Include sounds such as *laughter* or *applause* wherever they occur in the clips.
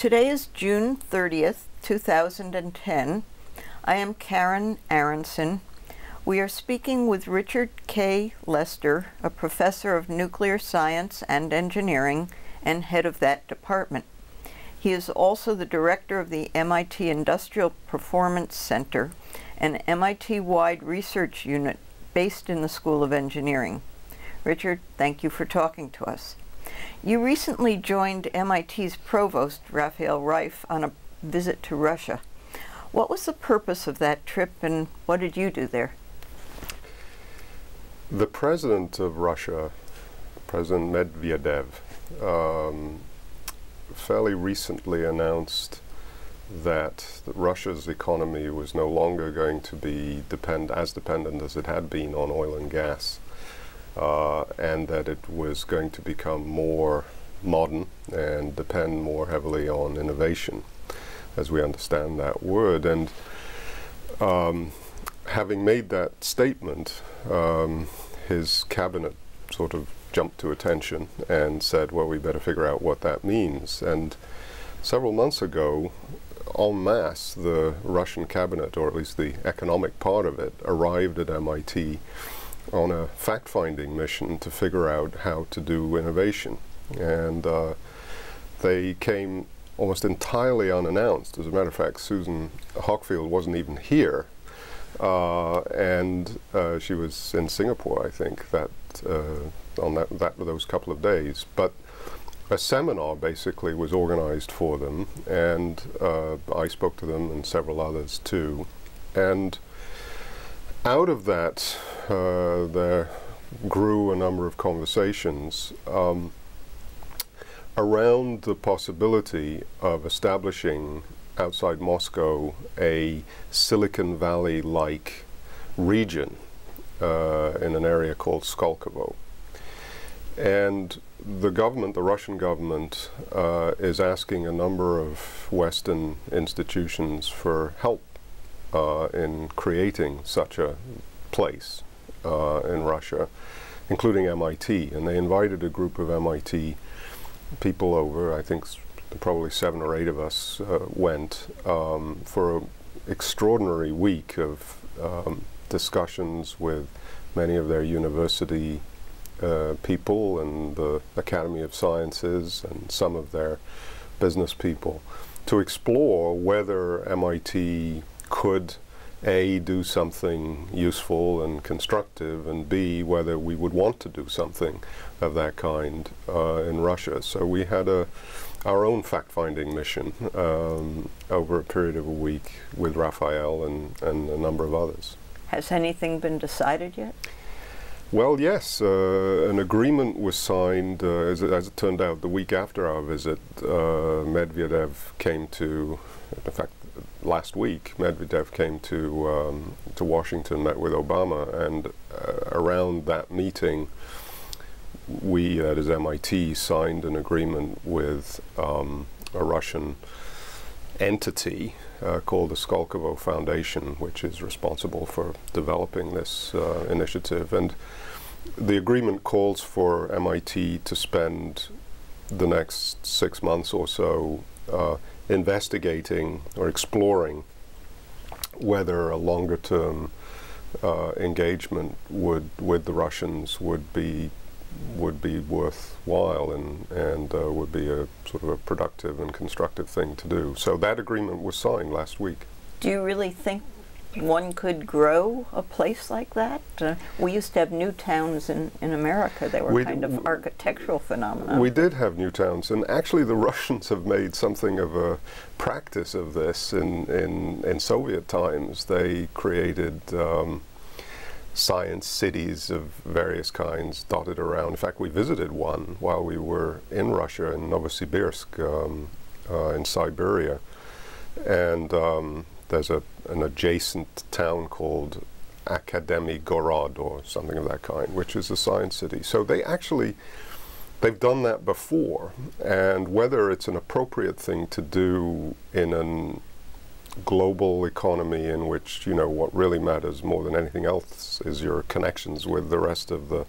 Today is June 30th, 2010. I am Karen Arenson. We are speaking with Richard K. Lester, a professor of nuclear science and engineering and head of that department. He is also the director of the MIT Industrial Performance Center, an MIT-wide research unit based in the School of Engineering. Richard, thank you for talking to us. You recently joined MIT's provost, Rafael Reif, on a visit to Russia. What was the purpose of that trip and what did you do there? The president of Russia, President Medvedev, um, fairly recently announced that Russia's economy was no longer going to be depend as dependent as it had been on oil and gas uh, and that it was going to become more modern and depend more heavily on innovation, as we understand that word. And um, having made that statement, um, his cabinet sort of jumped to attention and said, well, we better figure out what that means. And several months ago, en masse, the Russian cabinet, or at least the economic part of it, arrived at MIT on a fact-finding mission to figure out how to do innovation. And uh, they came almost entirely unannounced. As a matter of fact, Susan Hockfield wasn't even here. Uh, and uh, she was in Singapore, I think, that uh, on that, that those couple of days. But a seminar basically was organized for them, and uh, I spoke to them and several others too. And out of that, uh, there grew a number of conversations um, around the possibility of establishing outside Moscow a Silicon Valley-like region uh, in an area called Skolkovo. And the government, the Russian government, uh, is asking a number of Western institutions for help uh, in creating such a place uh, in Russia, including MIT. And they invited a group of MIT people over. I think probably seven or eight of us uh, went um, for an extraordinary week of um, discussions with many of their university uh, people and the Academy of Sciences and some of their business people to explore whether MIT could a, do something useful and constructive, and B, whether we would want to do something of that kind uh, in Russia. So we had a, our own fact-finding mission um, over a period of a week with Rafael and, and a number of others. Has anything been decided yet? Well, yes. Uh, an agreement was signed, uh, as, it, as, it, turned out, the week after our visit. Uh, Medvedev came to, in fact, last week, Medvedev came to um, to Washington, met with Obama, and uh, around that meeting, we, that is MIT, signed an agreement with um, a Russian entity uh, called the Skolkovo Foundation, which is responsible for developing this uh, initiative. And the agreement calls for MIT to spend the next six months or so uh, investigating or exploring whether a longer term uh, engagement would with the Russians would be would be worthwhile and and uh, would be a sort of a productive and constructive thing to do. So that agreement was signed last week. Do you really think one could grow a place like that? Uh, we used to have new towns in, in America. They were we kind of architectural phenomena. We did have new towns, and actually the *laughs* Russians have made something of a practice of this in, in, in Soviet times. They created um, science cities of various kinds dotted around. In fact, we visited one while we were in Russia, in Novosibirsk, um, uh, in Siberia. And um, there's a, an adjacent town called Akademy Gorod or something of that kind, which is a science city. So they actually, they've done that before. And whether it's an appropriate thing to do in a global economy in which, you know, what really matters more than anything else is your connections with the rest of the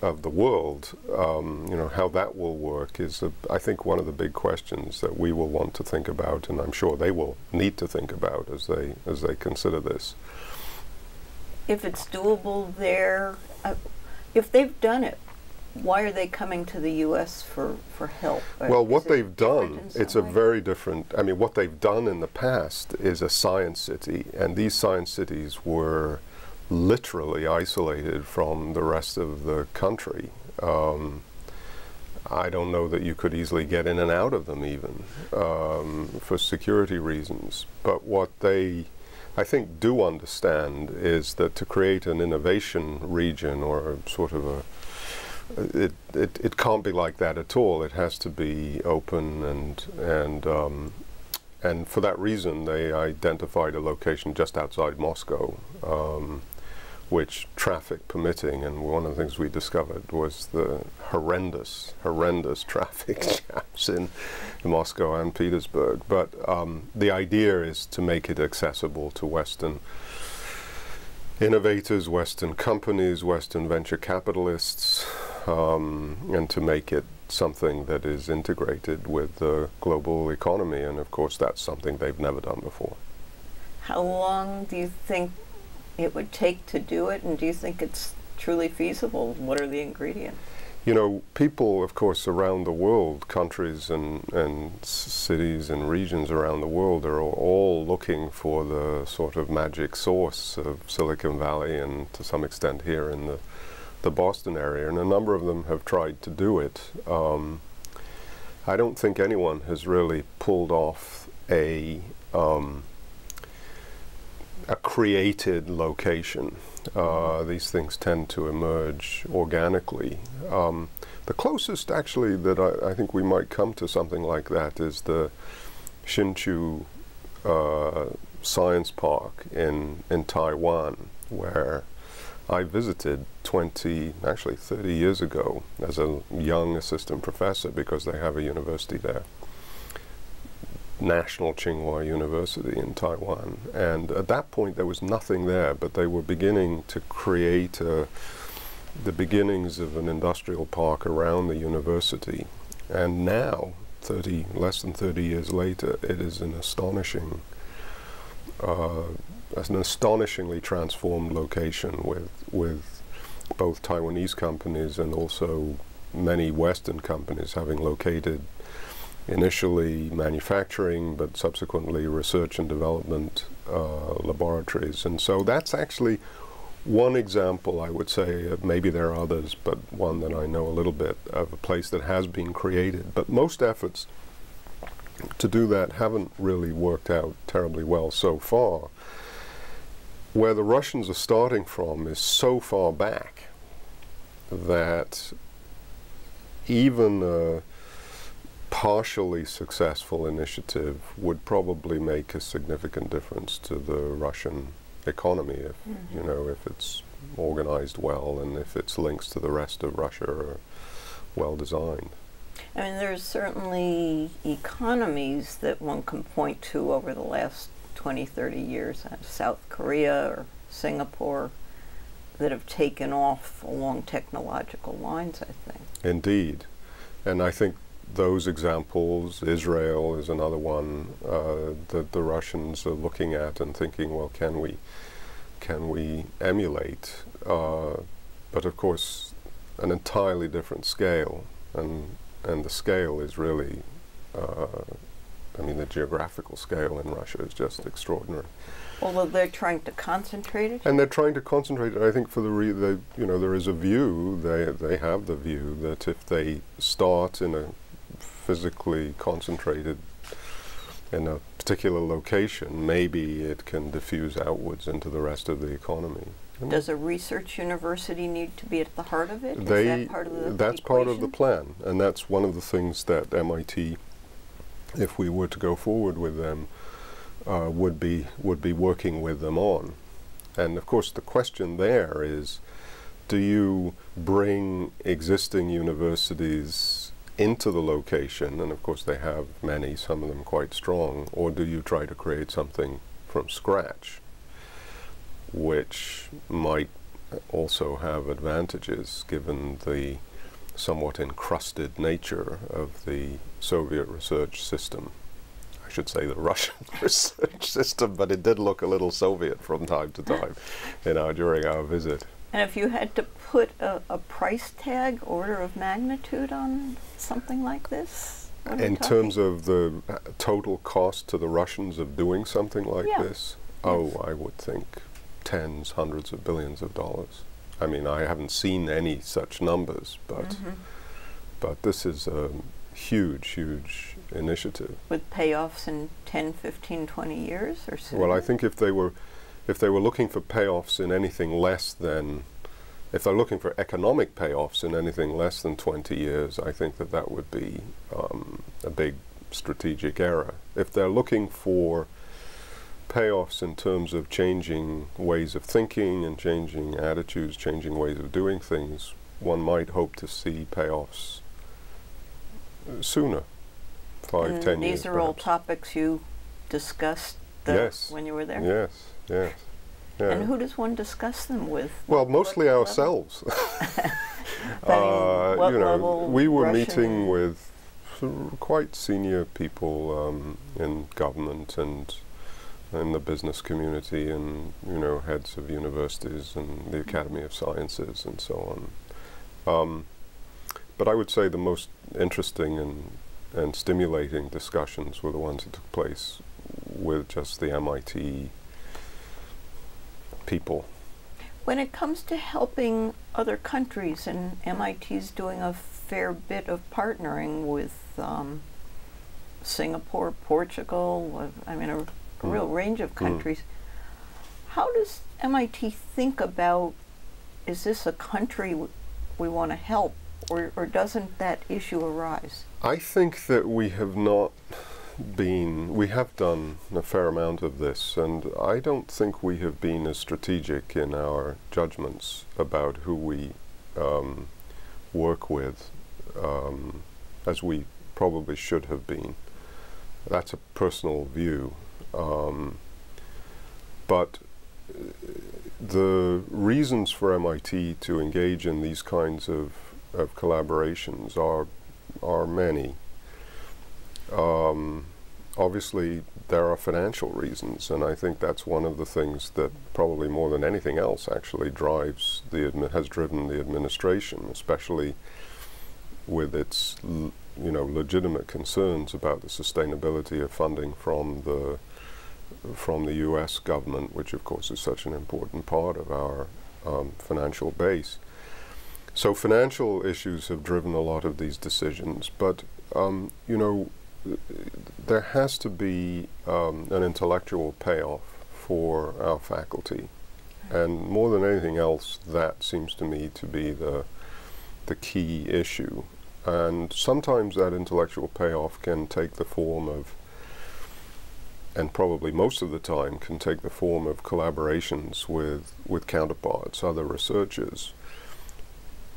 of the world, um, you know, how that will work is, a, I think, one of the big questions that we will want to think about, and I'm sure they will need to think about as they as they consider this. If it's doable there, uh, if they've done it, why are they coming to the U.S. for, for help? Well, what they've done, it's a very different, I mean, what they've done in the past is a science city, and these science cities were literally isolated from the rest of the country. Um, I don't know that you could easily get in and out of them even um, for security reasons. But what they, I think, do understand is that to create an innovation region or sort of a it, it, it can't be like that at all. It has to be open and and um, and for that reason, they identified a location just outside Moscow, um, which traffic permitting, and one of the things we discovered was the horrendous, horrendous *laughs* traffic jams in Moscow and Petersburg. But um, the idea is to make it accessible to Western innovators, Western companies, Western venture capitalists, um, and to make it something that is integrated with the global economy. And of course, that's something they've never done before. How long do you think it would take to do it? And do you think it's truly feasible? What are the ingredients? You know, people, of course, around the world, countries and, and cities and regions around the world are all looking for the sort of magic source of Silicon Valley and to some extent here in the the Boston area, and a number of them have tried to do it. Um, I don't think anyone has really pulled off a um, a created location. Uh, these things tend to emerge organically. Um, the closest, actually, that I, I, think we might come to something like that is the Hsinchu uh, Science Park in in Taiwan, where I visited 20, actually 30 years ago as a young assistant professor because they have a university there. National Tsinghua University in Taiwan. And at that point, there was nothing there, but they were beginning to create uh, the beginnings of an industrial park around the university. And now, 30, less than 30 years later, it is an astonishing uh, an astonishingly transformed location with with both Taiwanese companies and also many Western companies having located initially manufacturing but subsequently research and development uh, laboratories. And so that's actually one example, I would say, uh, maybe there are others, but one that I know a little bit of a place that has been created. But most efforts to do that haven't really worked out terribly well so far where the Russians are starting from is so far back that even a partially successful initiative would probably make a significant difference to the Russian economy if mm -hmm. you know if it's organized well and if its links to the rest of Russia are well designed. I mean, there's certainly economies that one can point to over the last 20, 30 years, uh, South Korea or Singapore, that have taken off along technological lines, I think. Indeed. And I think those examples, Israel is another one uh, that the Russians are looking at and thinking, well, can we, can we emulate? Uh, but of course, an entirely different scale, and and the scale is really uh, I mean, the geographical scale in Russia is just extraordinary. Although they're trying to concentrate it, and they're trying to concentrate it. I think for the re the, you know there is a view they they have the view that if they start in a physically concentrated in a particular location, maybe it can diffuse outwards into the rest of the economy. Does a research university need to be at the heart of it? They, that part of the that's equation? part of the plan, and that's one of the things that MIT if we were to go forward with them, uh, would be would be working with them on. And of course, the question there is, do you bring existing universities into the location, and of course they have many, some of them quite strong, or do you try to create something from scratch, which might also have advantages given the somewhat encrusted nature of the Soviet research system. I should say the *laughs* Russian *laughs* research system, but it did look a little Soviet from time to time you know, during our visit. And if you had to put a, a price tag, order of magnitude on something like this? In terms of the uh, total cost to the Russians of doing something like yeah. this, oh, I would think tens, hundreds of billions of dollars. I mean, I haven't seen any such numbers, but mm -hmm. but this is a huge, huge initiative. With payoffs in 10, 15, 20 years or so? Well, I think if they were if they were looking for payoffs in anything less than if they're looking for economic payoffs in anything less than 20 years, I think that that would be um, a big strategic error. If they're looking for payoffs in terms of changing ways of thinking and changing attitudes, changing ways of doing things, one might hope to see payoffs sooner, five, and ten these years. These are perhaps. all topics you discussed yes. when you were there? Yes, yes. Yeah. And who does one discuss them with? Well, mostly ourselves. *laughs* *laughs* uh, you know, we were Russian meeting with quite senior people um, in government and in the business community and you know heads of universities and the Academy of Sciences and so on. Um, but I would say the most interesting and and stimulating discussions were the ones that took place with just the MIT people. When it comes to helping other countries, and MIT is doing a fair bit of partnering with um, Singapore, Portugal, I mean, a, a mm. real range of countries. Mm. How does MIT think about is this a country we want to help, or, or doesn't that issue arise? I think that we have not been, we have done a fair amount of this, and I don't think we have been as strategic in our judgments about who we um, work with um, as we probably should have been. That's a personal view. Um, but the reasons for MIT to engage in these kinds of, of collaborations are, are many. Um, obviously, there are financial reasons, and I think that's one of the things that probably more than anything else actually drives the has driven the administration, especially with its you know legitimate concerns about the sustainability of funding from the from the U.S. government, which of course is such an important part of our um, financial base. So financial issues have driven a lot of these decisions, but um, you know there has to be um, an intellectual payoff for our faculty. And more than anything else, that seems to me to be the, the key issue. And sometimes that intellectual payoff can take the form of, and probably most of the time can take the form of collaborations with, with counterparts, other researchers.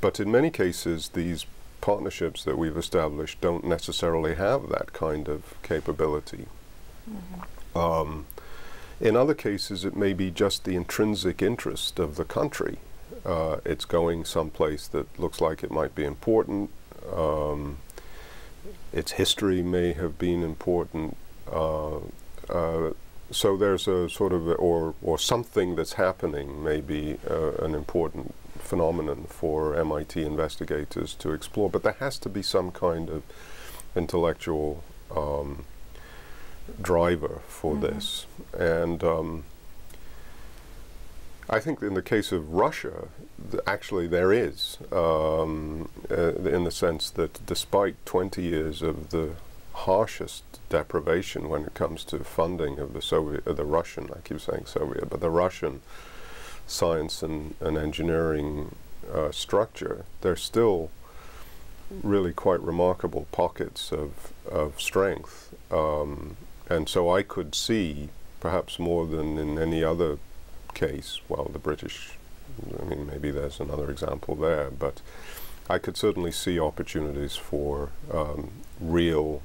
But in many cases, these partnerships that we've established don't necessarily have that kind of capability. Mm-hmm. Um, in other cases, it may be just the intrinsic interest of the country. Uh, it's going someplace that looks like it might be important. Um, its history may have been important. Uh, uh, so there's a sort of, a, or or something that's happening may be uh, an important phenomenon for MIT investigators to explore, but there has to be some kind of intellectual um, driver for mm -hmm. this. And um, I think in the case of Russia, th actually there is, um, uh, in the sense that despite 20 years of the harshest deprivation when it comes to funding of the Soviet, uh, the Russian, I keep saying Soviet, but the Russian science and, and engineering uh, structure, there's still really quite remarkable pockets of, of strength. Um, and so I could see, perhaps more than in any other case, well, the British, I mean, maybe there's another example there, but I could certainly see opportunities for um, real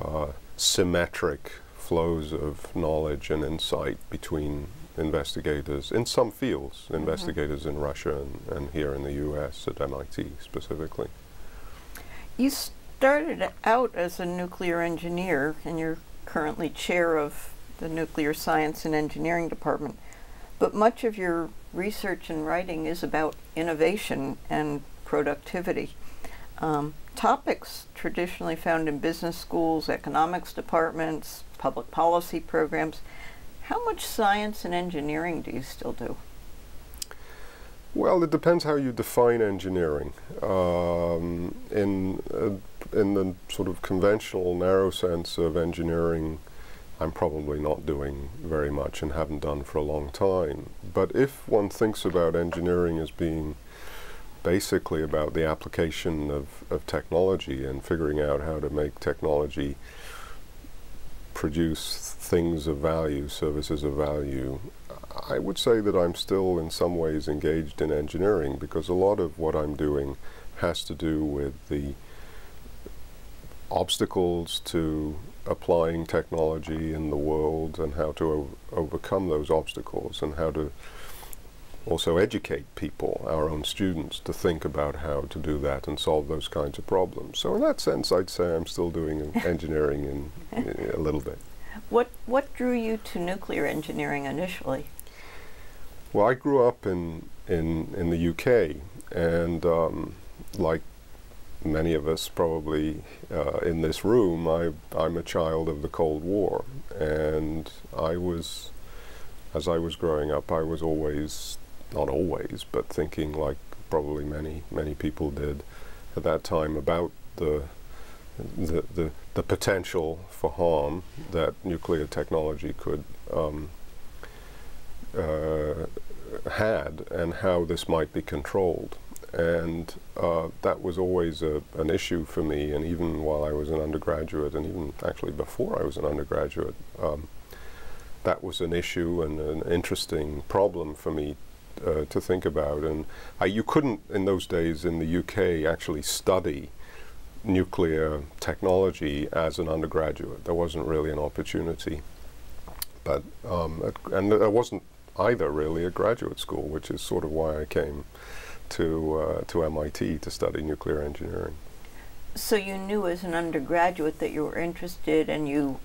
uh, symmetric flows of knowledge and insight between investigators in some fields, investigators in Russia and, and here in the U.S. at MIT specifically. You started out as a nuclear engineer, and you're currently chair of the Nuclear Science and Engineering Department. But much of your research and writing is about innovation and productivity. Um, topics traditionally found in business schools, economics departments, public policy programs. How much science and engineering do you still do? Well, it depends how you define engineering. Um, in uh, in the sort of conventional, narrow sense of engineering, I'm probably not doing very much and haven't done for a long time. But if one thinks about engineering as being basically about the application of, of technology and figuring out how to make technology produce things of value, services of value, I would say that I'm still in some ways engaged in engineering because a lot of what I'm doing has to do with the obstacles to applying technology in the world and how to overcome those obstacles and how to also educate people, our own students, to think about how to do that and solve those kinds of problems. So in that sense, I'd say I'm still doing *laughs* engineering in, in, a little bit. What what drew you to nuclear engineering initially? Well, I grew up in in in the UK, and um, like many of us probably uh, in this room, I, I'm a child of the Cold War, and I was, as I was growing up, I was always, not always, but thinking like probably many many people did at that time about the the the, the potential for harm that nuclear technology could um, uh, had and how this might be controlled and uh, that was always a, an issue for me. And even while I was an undergraduate, and even actually before I was an undergraduate, um, that was an issue and an interesting problem for me uh, to think about. And you couldn't, in those days in the UK, actually study nuclear technology as an undergraduate. There wasn't really an opportunity. But, um, and there wasn't either really a graduate school, which is sort of why I came to uh, to MIT to study nuclear engineering. So you knew as an undergraduate that you were interested, and you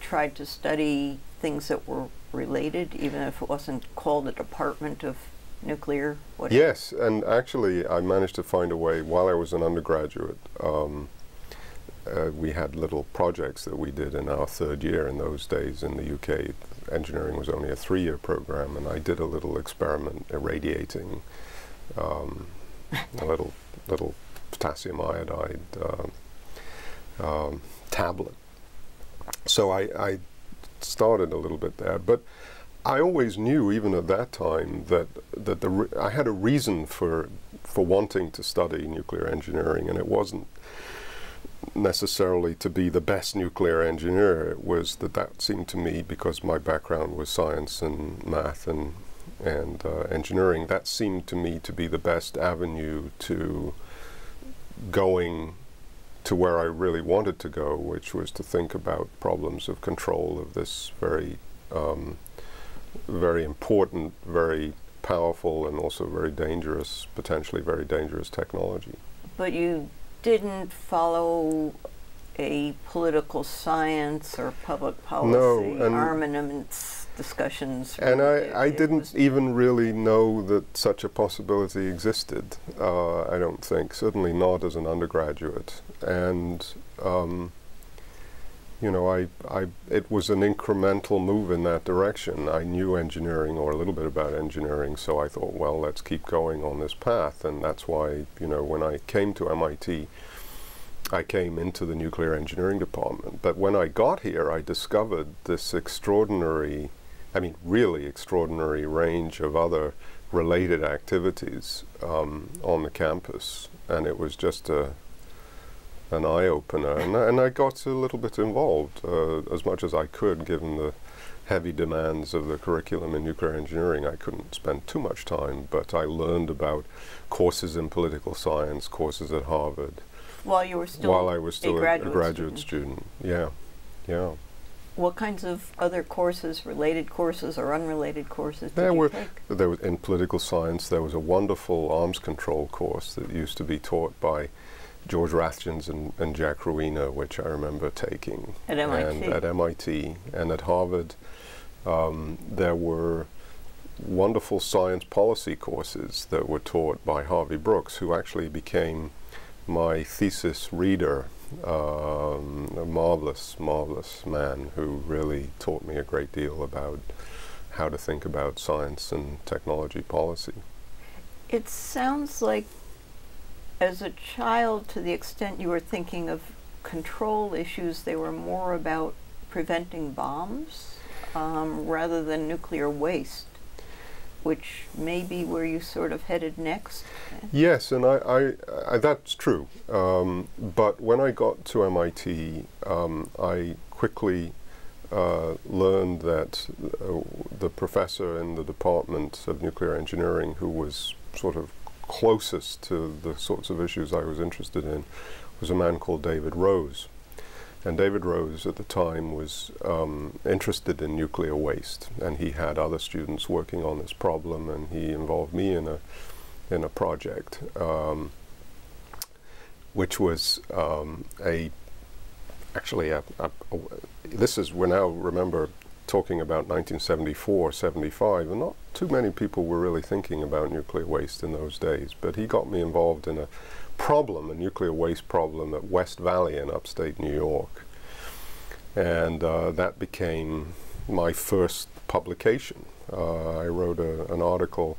tried to study things that were related, even if it wasn't called a department of nuclear. Whatever. Yes, and actually, I managed to find a way while I was an undergraduate. Um, uh, we had little projects that we did in our third year in those days in the UK. Engineering was only a three-year program, and I did a little experiment irradiating um, a little little potassium iodide uh, um, tablet. So I, I started a little bit there, but I always knew, even at that time, that that the I had a reason for for wanting to study nuclear engineering, and it wasn't necessarily to be the best nuclear engineer. It was that that seemed to me because my background was science and math and and uh, engineering, that seemed to me to be the best avenue to going to where I really wanted to go, which was to think about problems of control of this very, um, very important, very powerful, and also very dangerous, potentially very dangerous technology. But you didn't follow a political science or public policy no, armaments discussions. And I, I didn't even really know that such a possibility existed. Uh, I don't think, certainly not as an undergraduate. And um, you know, I, I, it was an incremental move in that direction. I knew engineering or a little bit about engineering, so I thought, well, let's keep going on this path. And that's why, you know, when I came to MIT, I came into the nuclear engineering department. But when I got here, I discovered this extraordinary I mean, really extraordinary range of other related activities um, on the campus, and it was just a an eye opener. And, and I got a little bit involved uh, as much as I could, given the heavy demands of the curriculum in nuclear engineering. I couldn't spend too much time, but I learned about courses in political science, courses at Harvard. While you were still while I was still a graduate, a graduate student. student. Yeah, yeah. what kinds of other courses, related courses or unrelated courses, there were take? there was in political science. There was a wonderful arms control course that used to be taught by George Rathjens and, and Jack Ruina, which I remember taking At MIT. and at MIT and at Harvard. Um, there were wonderful science policy courses that were taught by Harvey Brooks, who actually became my thesis reader. Um, a marvelous, marvelous man who really taught me a great deal about how to think about science and technology policy. It sounds like, as a child, to the extent you were thinking of control issues, they were more about preventing bombs um, rather than nuclear waste, which may be where you sort of headed next. Yes, and I, I, I that's true. Um, but when I got to MIT, um, I quickly uh, learned that uh, the professor in the department of nuclear engineering, who was sort of closest to the sorts of issues I was interested in, was a man called David Rose. And David Rose at the time was um, interested in nuclear waste, and he had other students working on this problem, and he involved me in a in a project, um, which was um, a actually a, a, a, this is we're now remember talking about 1974, 75, and not too many people were really thinking about nuclear waste in those days. But he got me involved in a problem, a nuclear waste problem at West Valley in upstate New York. And uh, that became my first publication. Uh, I wrote a, an article,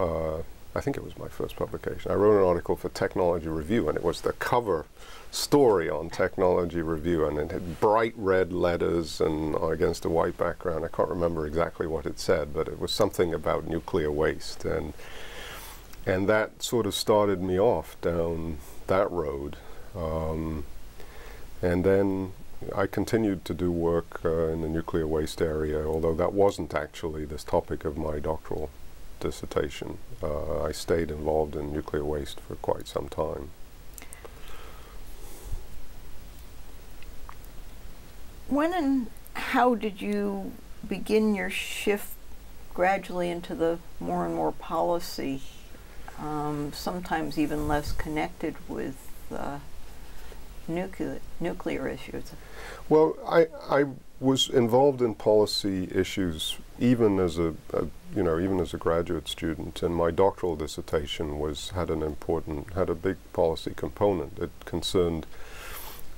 uh, I think it was my first publication. I wrote an article for Technology Review, and it was the cover story on Technology Review, and it had bright red letters and against a white background. I can't remember exactly what it said, but it was something about nuclear waste. And and that sort of started me off down that road. Um, and then I continued to do work uh, in the nuclear waste area, although that wasn't actually this topic of my doctoral dissertation. Uh, I stayed involved in nuclear waste for quite some time. When and how did you begin your shift gradually into the more and more policy um, sometimes even less connected with uh, nuclear nuclear issues. Well, I I was involved in policy issues even as a, a, you know even as a graduate student, and my doctoral dissertation was had an important had a big policy component. It concerned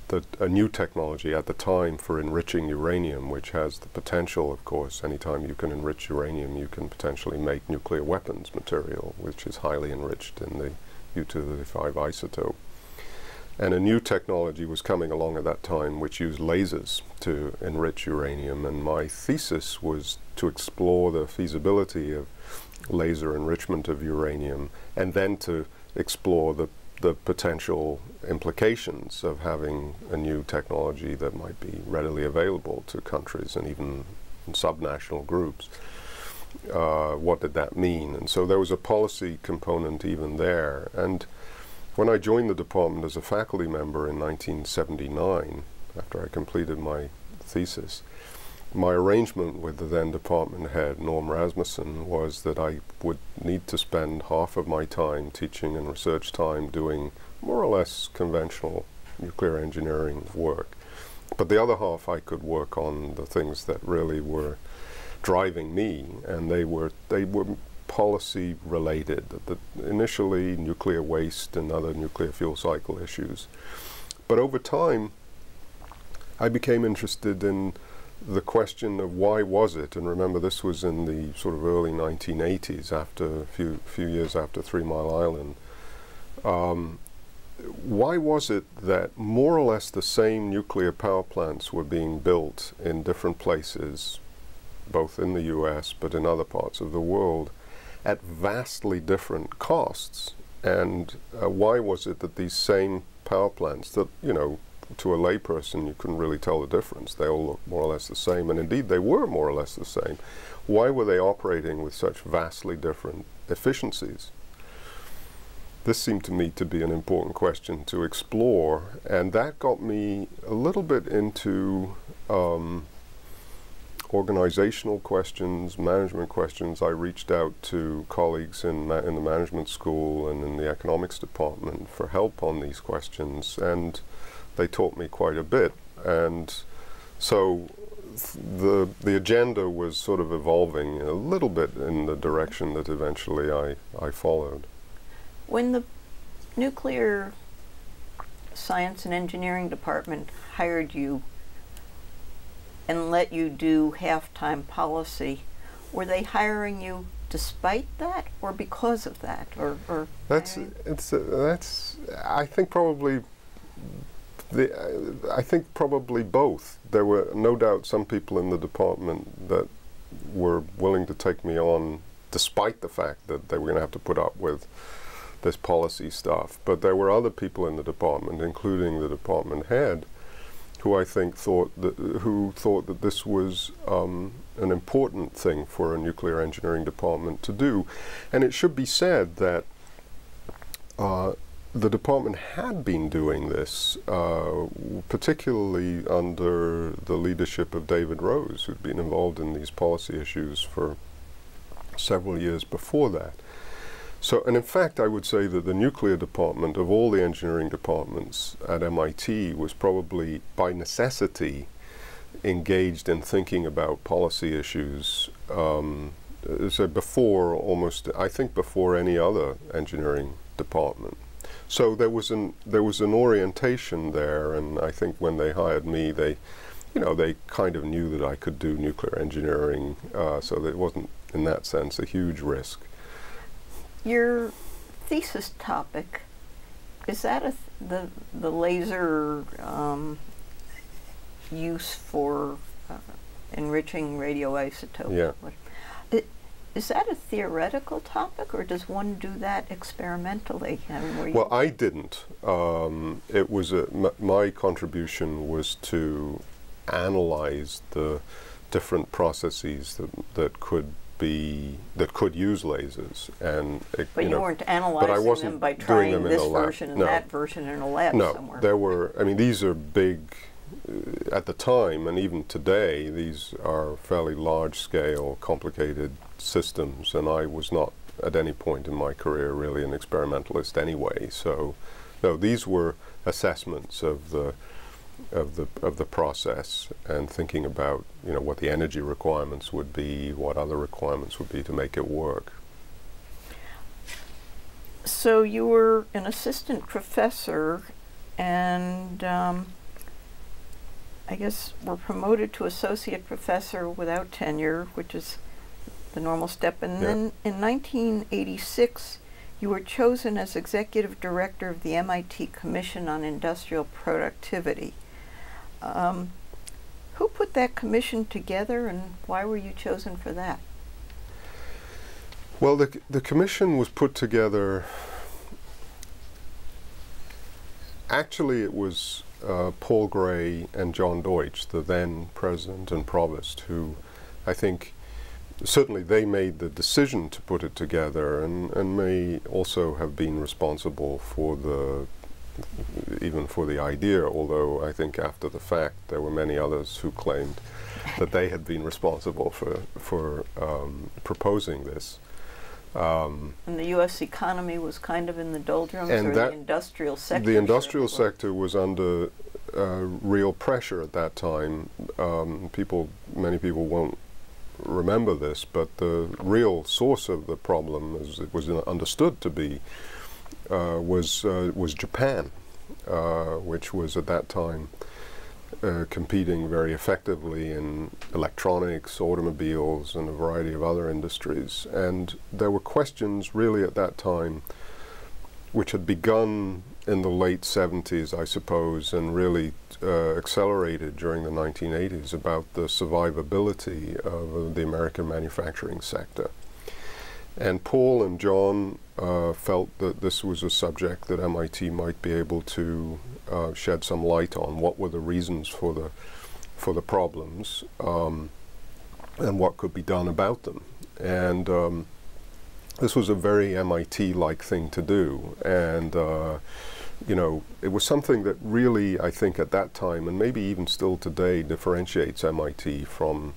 that a new technology at the time for enriching uranium, which has the potential, of course, anytime you can enrich uranium, you can potentially make nuclear weapons material, which is highly enriched in the U-235 isotope. And a new technology was coming along at that time which used lasers to enrich uranium. And my thesis was to explore the feasibility of laser enrichment of uranium and then to explore the the potential implications of having a new technology that might be readily available to countries and even subnational groups. Uh, what did that mean? And so there was a policy component even there. And when I joined the department as a faculty member in 1979, after I completed my thesis, my arrangement with the then department head, Norm Rasmussen, was that I would need to spend half of my time teaching and research time doing more or less conventional nuclear engineering work. But the other half I could work on the things that really were driving me, and they were they were policy related. The, initially, nuclear waste and other nuclear fuel cycle issues, but over time, I became interested in the question of why was it, and remember this was in the sort of early 1980s, after a few few years after Three Mile Island. Um, why was it that more or less the same nuclear power plants were being built in different places, both in the U.S. but in other parts of the world, at vastly different costs? And uh, why was it that these same power plants that you know to a layperson, you couldn't really tell the difference. They all looked more or less the same, and indeed they were more or less the same. Why were they operating with such vastly different efficiencies? This seemed to me to be an important question to explore, and that got me a little bit into um, organizational questions, management questions, I reached out to colleagues in, in the management school and in the economics department for help on these questions, and they taught me quite a bit. And so the the agenda was sort of evolving a little bit in the direction that eventually I, I followed. When the nuclear science and engineering department hired you and let you do half-time policy, were they hiring you despite that or because of that or, or that's it's uh, that's I think probably the, uh, I think probably both. There were no doubt some people in the department that were willing to take me on despite the fact that they were going to have to put up with this policy stuff. But there were other people in the department, including the department head, who I think thought that who thought that this was um, an important thing for a nuclear engineering department to do, and it should be said that uh, the department had been doing this, uh, particularly under the leadership of David Rose, who'd been involved in these policy issues for several years before that. So, and in fact, I would say that the nuclear department of all the engineering departments at MIT was probably by necessity engaged in thinking about policy issues. Um, so before almost, I think before any other engineering department. So there was an there was an orientation there, and I think when they hired me, they, you know, they kind of knew that I could do nuclear engineering, uh, so that it wasn't in that sense a huge risk. Your thesis topic is that a th the the laser um, use for uh, enriching radioisotopes? Yeah. Is that a theoretical topic, or does one do that experimentally? Well, I didn't. Um, it was a, my contribution was to analyze the different processes that, that could be that could use lasers and it, but you, know, weren't analyzing but I wasn't them by trying them this version and no. that version in a lab no, somewhere. there were. I mean, these are big. Uh, at the time, and even today, these are fairly large-scale, complicated systems, and I was not at any point in my career really an experimentalist anyway. So, no, these were assessments of the of the of the process and thinking about you know what the energy requirements would be, what other requirements would be to make it work. So you were an assistant professor, and um, I guess were promoted to associate professor without tenure, which is the normal step. And yeah. then in 1986, you were chosen as executive director of the MIT Commission on Industrial Productivity. Um, who put that commission together and why were you chosen for that? Well, the, the commission was put together. Actually, it was uh, Paul Gray and John Deutsch, the then president and provost, who I think certainly they made the decision to put it together and, and may also have been responsible for the even for the idea, although I think after the fact there were many others who claimed that they had been responsible for, for um, proposing this. Um, and the U.S. economy was kind of in the doldrums, or the industrial sector. The industrial sector was under uh, real pressure at that time. Um, people, many people won't remember this, but the real source of the problem, as it was understood to be, uh, was uh, was Japan, uh, which was at that time uh, competing very effectively in electronics, automobiles, and a variety of other industries. And there were questions really at that time, which had begun in the late 70s, I suppose, and really uh, accelerated during the 1980s about the survivability of uh, the American manufacturing sector. And Paul and John uh, felt that this was a subject that MIT might be able to uh, shed some light on. What were the reasons for the for the problems, um, and what could be done about them? And um, this was a very MIT-like thing to do, and uh, you know, it was something that really, I think, at that time, and maybe even still today, differentiates MIT from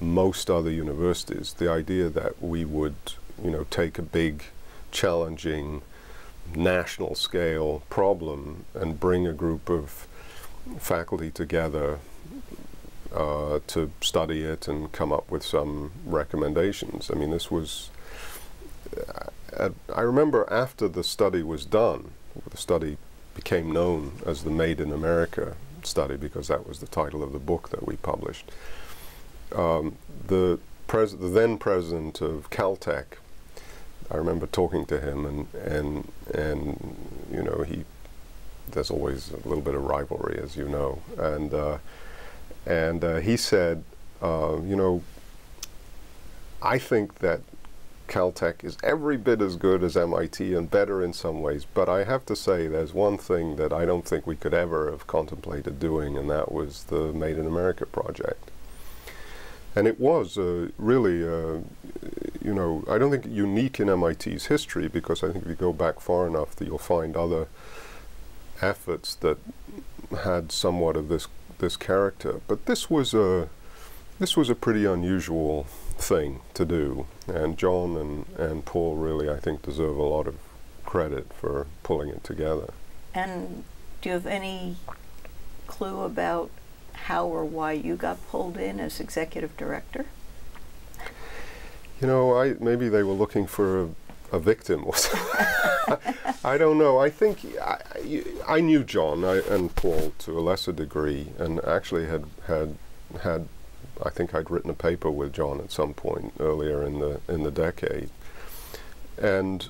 most other universities. The idea that we would, you know, take a big, challenging, national scale problem and bring a group of faculty together uh, to study it and come up with some recommendations. I mean, this was. Uh, I remember after the study was done, the study became known as the Made in America study because that was the title of the book that we published. Um, the, the then president of Caltech, I remember talking to him, and and and you know he, there's always a little bit of rivalry, as you know, and uh, and uh, he said, uh, you know, I think that Caltech is every bit as good as MIT and better in some ways. But I have to say, there's one thing that I don't think we could ever have contemplated doing, and that was the Made in America project. And it was uh, really, uh, you know, I don't think unique in MIT's history because I think if you go back far enough that you'll find other efforts that had somewhat of this this character. But this was a this was a pretty unusual thing to do, and John and, and Paul really, I think, deserve a lot of credit for pulling it together. And do you have any clue about how or why you got pulled in as executive director? You know, I maybe they were looking for a, a victim or something. *laughs* I don't know. I think I, I knew John I, and Paul to a lesser degree, and actually had had had I think I'd written a paper with John at some point earlier in the in the decade, and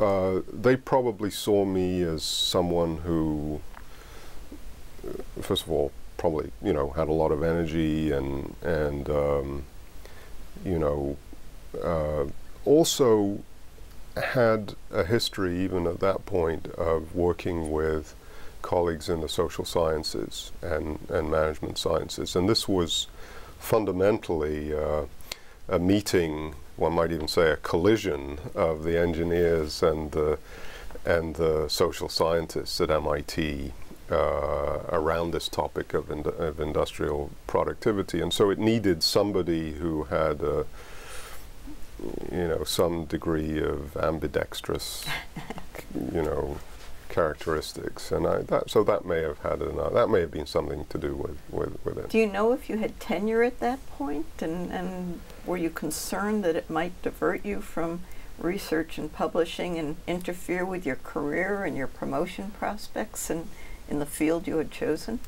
uh, they probably saw me as someone who, uh, first of all, probably you know had a lot of energy and and um, you know uh, also had a history even at that point of working with colleagues in the social sciences and, and management sciences. And this was fundamentally uh, a meeting, one might even say a collision of the engineers and the, and the social scientists at MIT uh, around this topic of, ind of, industrial productivity. And so it needed somebody who had, uh, you know, some degree of ambidextrous, *laughs* you know, characteristics, and I, that, so that may have had enough, that may have been something to do with, with, with it. Do you know if you had tenure at that point, and, and were you concerned that it might divert you from research and publishing and interfere with your career and your promotion prospects in, in the field you had chosen?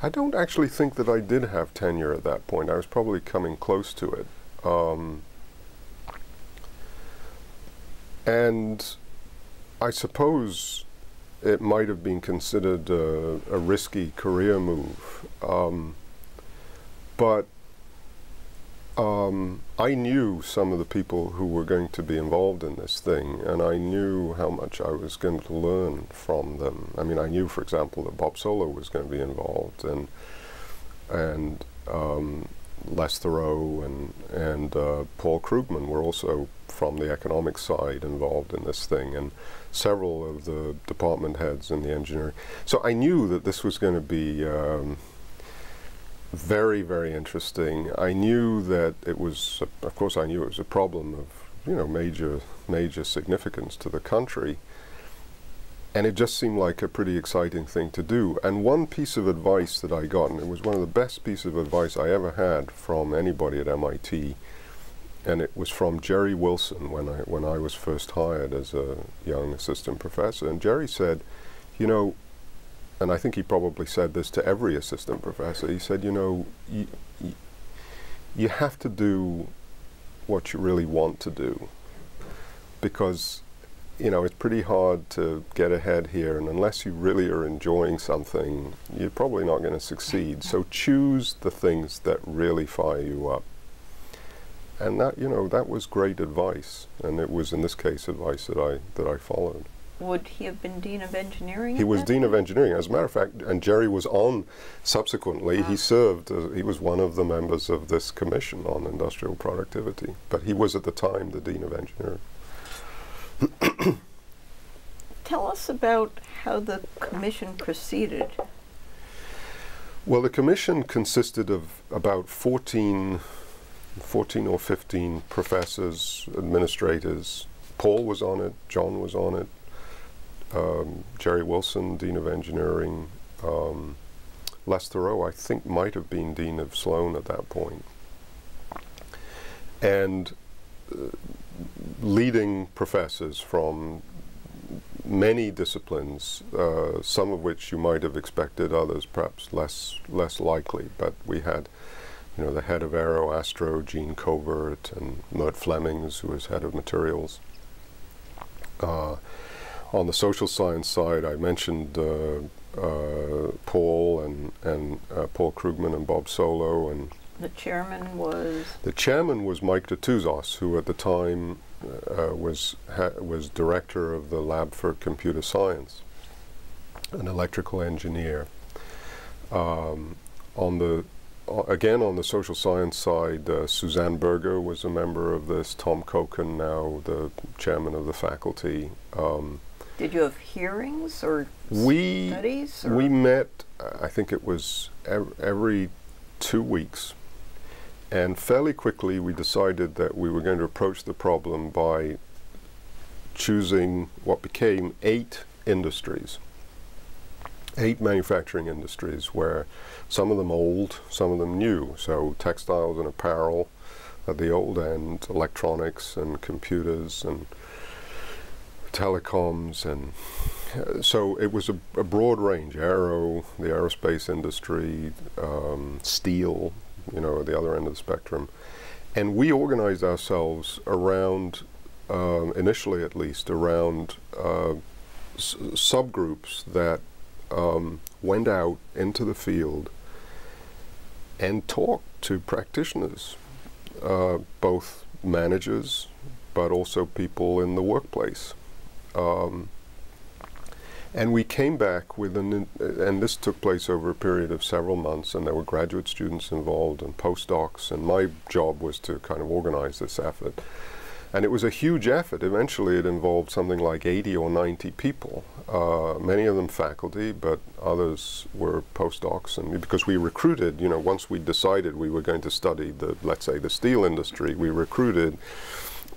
I don't actually think that I did have tenure at that point. I was probably coming close to it. Um, and I suppose it might have been considered a, a risky career move. Um, but um, I knew some of the people who were going to be involved in this thing, and I knew how much I was going to learn from them. I mean, I knew, for example, that Bob Solow was going to be involved, and and um, Les Thurow and and uh, Paul Krugman were also from the economic side involved in this thing, and several of the department heads in the engineering. So I knew that this was going to be um, very, very interesting. I knew that it was, of course, I knew it was a problem of you know major, major significance to the country. And it just seemed like a pretty exciting thing to do. And one piece of advice that I got, and it was one of the best pieces of advice I ever had from anybody at MIT, and it was from Jerry Wilson when I when I was first hired as a young assistant professor. And Jerry said, you know, and I think he probably said this to every assistant professor. He said, you know, you, have to do what you really want to do, because you know it's pretty hard to get ahead here, and unless you really are enjoying something, you're probably not going to succeed. So choose the things that really fire you up and that you know that was great advice, and it was in this case advice that I that I followed. Would he have been dean of engineering? He was dean of engineering, as a matter of fact, and Jerry was on. Subsequently, he ah. served. As, he was one of the members of this commission on industrial productivity, but he was at the time the dean of engineering. tell us about how the commission proceeded. Well, the commission consisted of about 14, 14 or 15 professors, administrators. Paul was on it, John was on it, um, Jerry Wilson, Dean of Engineering, um, Les Thurow, I think, might have been Dean of Sloan at that point. And uh, leading professors from many disciplines, uh, some of which you might have expected, others perhaps less less likely. But we had, you know, the head of Aero Astro, Gene Covert, and Mert Flemings, who was head of materials. Uh, on the social science side, I mentioned uh, uh Paul and and uh, Paul Krugman and Bob Solow and the chairman was the chairman was Mike Dertouzos, who at the time uh, was was director of the lab for computer science, an electrical engineer. Um, on the again on the social science side, uh, Suzanne Berger was a member of this. Tom Kochan, now the chairman of the faculty. Um, Did you have hearings or we studies? Or? We met. I think it was ev every two weeks and fairly quickly, we decided that we were going to approach the problem by choosing what became eight industries, eight manufacturing industries, where some of them old, some of them new. So textiles and apparel at the old end, electronics and computers and telecoms and uh, so it was a, a, broad range aero the aerospace industry um, steel you know, at the other end of the spectrum. And we organized ourselves around, um, initially at least, around uh, subgroups that um, went out into the field and talked to practitioners, uh, both managers, but also people in the workplace. Um, and we came back with an, and this took place over a period of several months, and there were graduate students involved and postdocs, and my job was to kind of organize this effort. And it was a huge effort. Eventually, it involved something like 80 or 90 people, uh, many of them faculty, but others were postdocs. And because we recruited, you know, once we decided we were going to study the, let's say, the steel industry, we recruited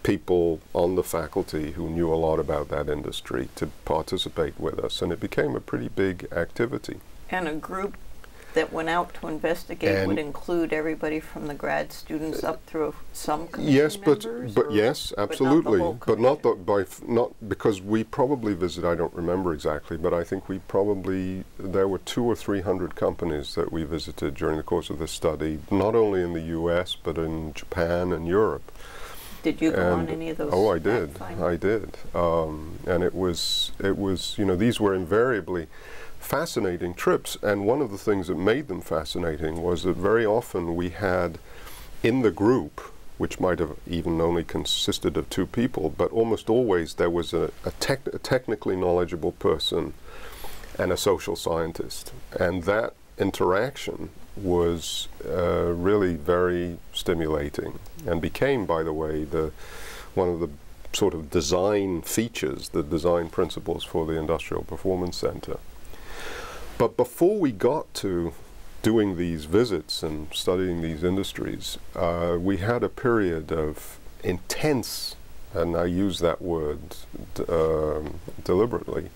people on the faculty who knew a lot about that industry to participate with us, and it became a pretty big activity. And a group that went out to investigate and would include everybody from the grad students up through some yes but but yes absolutely but not, but not the, by not because we probably visited i don't remember exactly but i think we probably there were two or three hundred companies that we visited during the course of this study not only in the us but in japan and europe did you go on any of those? Oh, I did. I did. Um, and it was, it was, you know, these were invariably fascinating trips. And one of the things that made them fascinating was that very often we had in the group, which might have even only consisted of two people, but almost always there was a, a, tec a technically knowledgeable person and a social scientist. And that interaction was uh, really very stimulating and became, by the way, the one of the sort of design features, the design principles for the Industrial Performance Center. But before we got to doing these visits and studying these industries, uh, we had a period of intense, and I use that word uh, deliberately,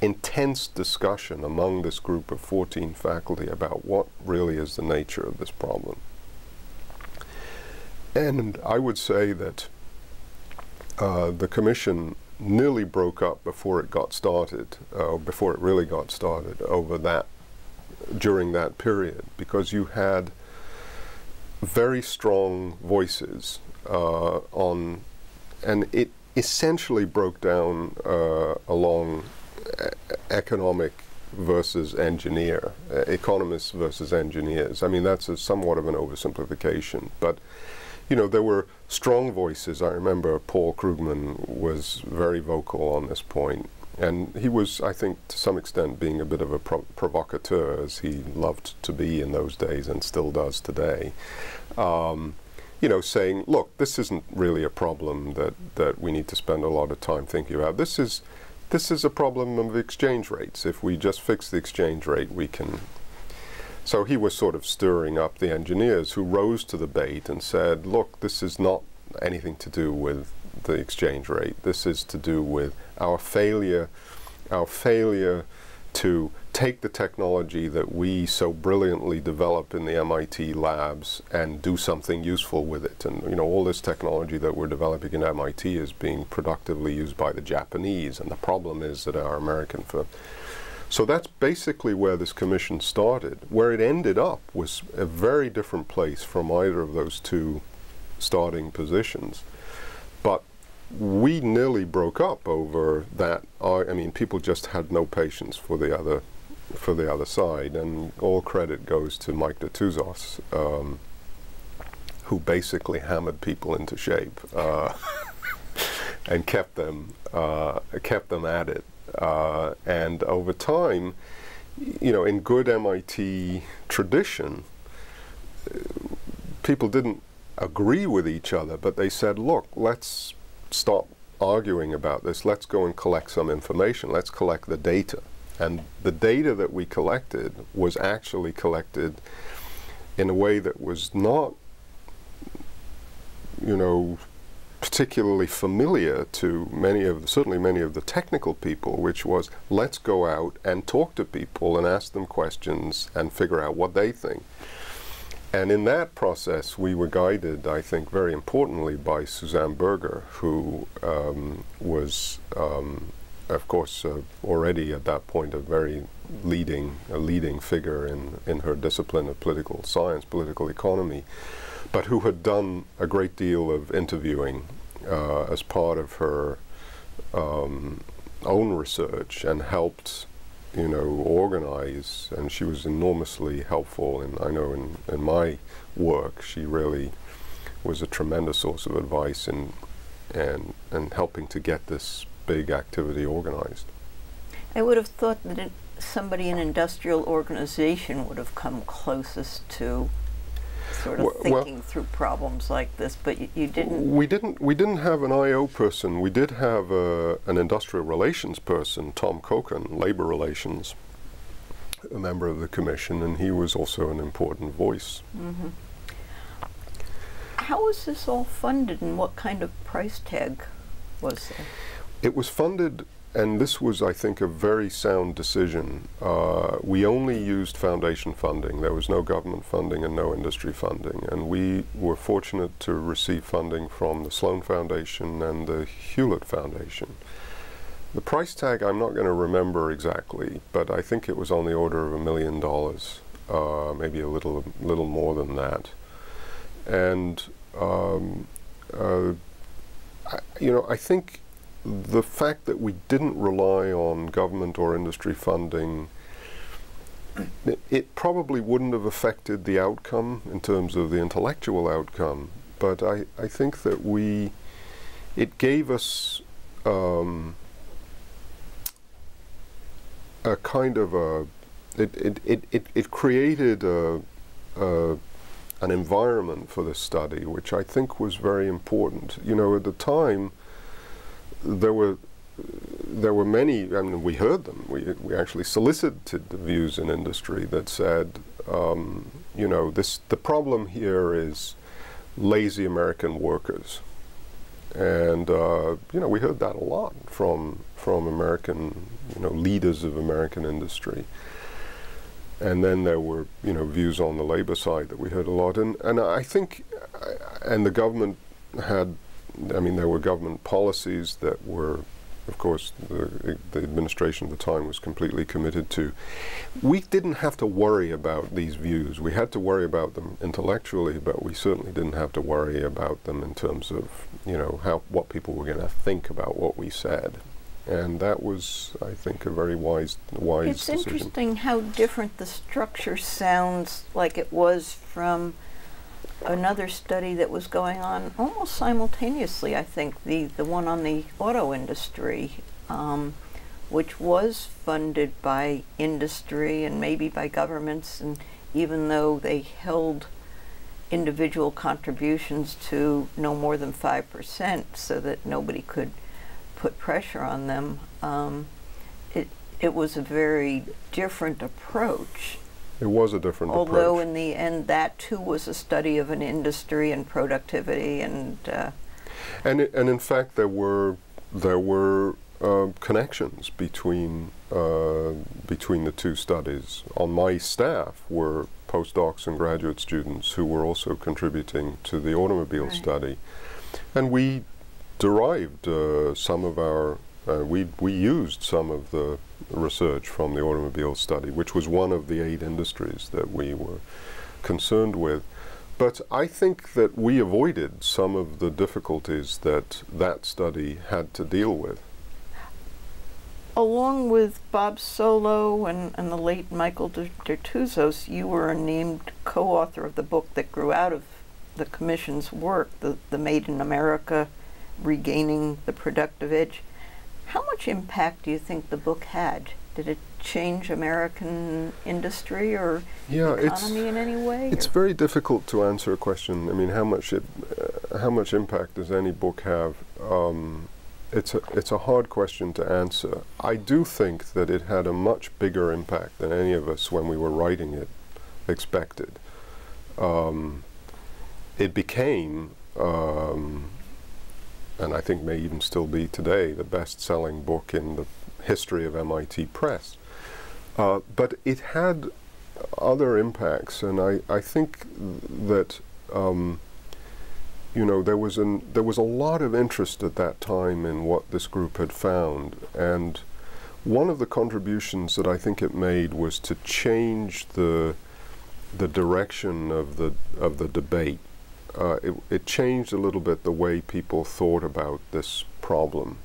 intense discussion among this group of 14 faculty about what really is the nature of this problem. And I would say that uh, the commission nearly broke up before it got started, uh, before it really got started over that, during that period, because you had very strong voices uh, on, and it essentially broke down uh, along economic versus engineer, uh, economists versus engineers. I mean, that's somewhat of an oversimplification, but you know, there were strong voices. I remember Paul Krugman was very vocal on this point, and he was, I think, to some extent, being a bit of a pro provocateur, as he loved to be in those days and still does today. Um, you know, saying, look, this isn't really a problem that, that we need to spend a lot of time thinking about. This is this is a problem of exchange rates. If we just fix the exchange rate, we can. So he was sort of stirring up the engineers who rose to the bait and said, look, this is not anything to do with the exchange rate. This is to do with our failure, our failure to take the technology that we so brilliantly develop in the MIT labs and do something useful with it. And you know, all this technology that we're developing in MIT is being productively used by the Japanese, and the problem is that our American firm. So that's basically where this commission started. Where it ended up was a very different place from either of those two starting positions. But we nearly broke up over that. I mean, people just had no patience for the other for the other side, and all credit goes to Mike Dertouzos, um, who basically hammered people into shape uh, *laughs* and kept them uh, kept them at it. Uh, and over time, you know, in good MIT tradition, people didn't agree with each other, but they said, "Look, let's stop." arguing about this, let's go and collect some information. Let's collect the data. And the data that we collected was actually collected in a way that was not, you know, particularly familiar to many of, the certainly many of the technical people, which was let's go out and talk to people and ask them questions and figure out what they think. And in that process, we were guided, I think, very importantly by Suzanne Berger, who um, was um, of course, uh, already at that point a very leading, a leading figure in, in her discipline of political science, political economy, but who had done a great deal of interviewing uh, as part of her um, own research and helped, you know, organize. And she was enormously helpful. And I know in, in my work, she really was a tremendous source of advice in and and helping to get this big activity organized. I would have thought that somebody in industrial organization would have come closest to sort of well, thinking well, through problems like this, but you, you, didn't. We didn't. We didn't have an I/O person. We did have uh, an industrial relations person, Tom Kochan, labor relations, a member of the commission, and he was also an important voice. Mm -hmm. How was this all funded, and what kind of price tag was there? It was funded, and this was, I think, a very sound decision. Uh, we only used foundation funding. There was no government funding and no industry funding. And we were fortunate to receive funding from the Sloan Foundation and the Hewlett Foundation. The price tag I'm not going to remember exactly, but I think it was on the order of a million dollars, uh, maybe a little, little more than that. And um, uh, I, you know, I think the fact that we didn't rely on government or industry funding, it, it, probably wouldn't have affected the outcome in terms of the intellectual outcome. But I, I think that we, it gave us um, a kind of a, it, it, it, it, it created a, a an environment for this study, which I think was very important. You know, at the time, there were there were many, I mean, we heard them. We, we actually solicited the views in industry that said, um, you know, this the problem here is lazy American workers, and uh, you know, we heard that a lot from from American, you know, leaders of American industry. And then there were, you know, views on the labor side that we heard a lot, and and I think, and the government had I mean, there were government policies that were, of course, the, the, administration at the time was completely committed to. We didn't have to worry about these views. We had to worry about them intellectually, but we certainly didn't have to worry about them in terms of, you know, how what people were going to think about what we said. And that was, I think, a very wise, wise it's decision. It's interesting how different the structure sounds like it was from another study that was going on almost simultaneously, I think, the, the one on the auto industry, um, which was funded by industry and maybe by governments, and even though they held individual contributions to no more than 5% so that nobody could put pressure on them, um, it it was a very different approach. It was a different Although approach. in the end, that too was a study of an industry and productivity and. Uh, and it, and in fact, there were there were uh, connections between uh, between the two studies. On my staff were postdocs and graduate students who were also contributing to the automobile Right. study, and we derived uh, some of our uh, we we used some of the research from the automobile study, which was one of the eight industries that we were concerned with. But I think that we avoided some of the difficulties that that study had to deal with. along with Bob Solow and, and the late Michael De- Dertouzos, you were a named co-author of the book that grew out of the commission's work, the, the Made in America, Regaining the Productive Edge. How much impact do you think the book had? Did it change American industry or Yeah, economy in any way? it's or- very difficult to answer a question. I mean, how much it, uh, how much impact does any book have? Um, it's a it's a hard question to answer. I do think that it had a much bigger impact than any of us when we were writing it expected. Um, it became, um, and I think may even still be today, the best-selling book in the history of MIT Press. Uh, but it had other impacts, and I, I think that um, you know there was an there was a lot of interest at that time in what this group had found, and one of the contributions that I think it made was to change the the direction of the of the debate. Uh, it, it changed a little bit the way people thought about this problem.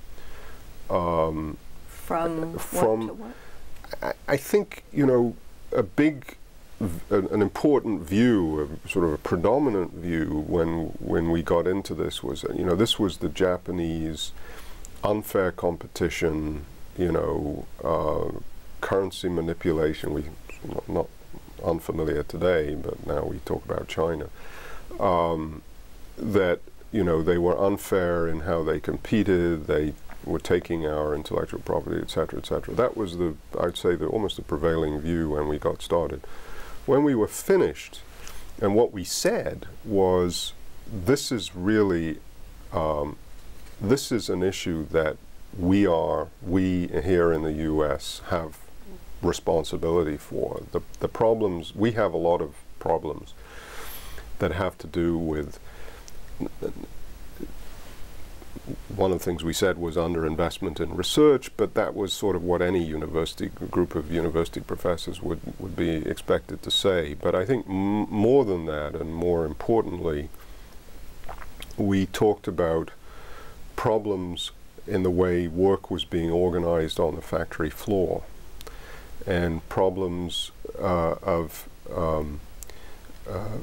Um, from what from- to what? I, I think you know a big, an, an important view, a sort of a predominant view when when we got into this was you know this was the Japanese unfair competition, you know, uh, currency manipulation. We not, not unfamiliar today, but now we talk about China. Um, that you know they were unfair in how they competed. They were taking our intellectual property, et cetera, et cetera. That was the, I'd say, the almost the prevailing view when we got started. When we were finished, and what we said was, this is really, um, this is an issue that we are, we here in the U.S. have responsibility for. The, the problems, we have a lot of problems that have to do with one of the things we said was underinvestment in research, but that was sort of what any university group of university professors would, would be expected to say. But I think more than that, and more importantly, we talked about problems in the way work was being organized on the factory floor, and problems uh, of um, uh,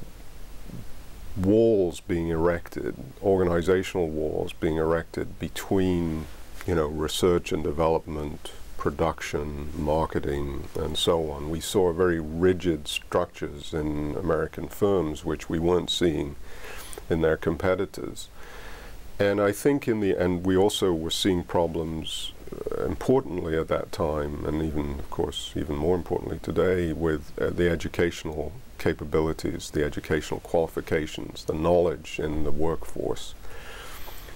walls being erected, organizational walls being erected between, you know, research and development, production, marketing, and so on. We saw very rigid structures in American firms, which we weren't seeing in their competitors. And I think in the and we also were seeing problems uh, importantly at that time, and even of course even more importantly today, with uh, the educational capabilities, the educational qualifications, the knowledge in the workforce.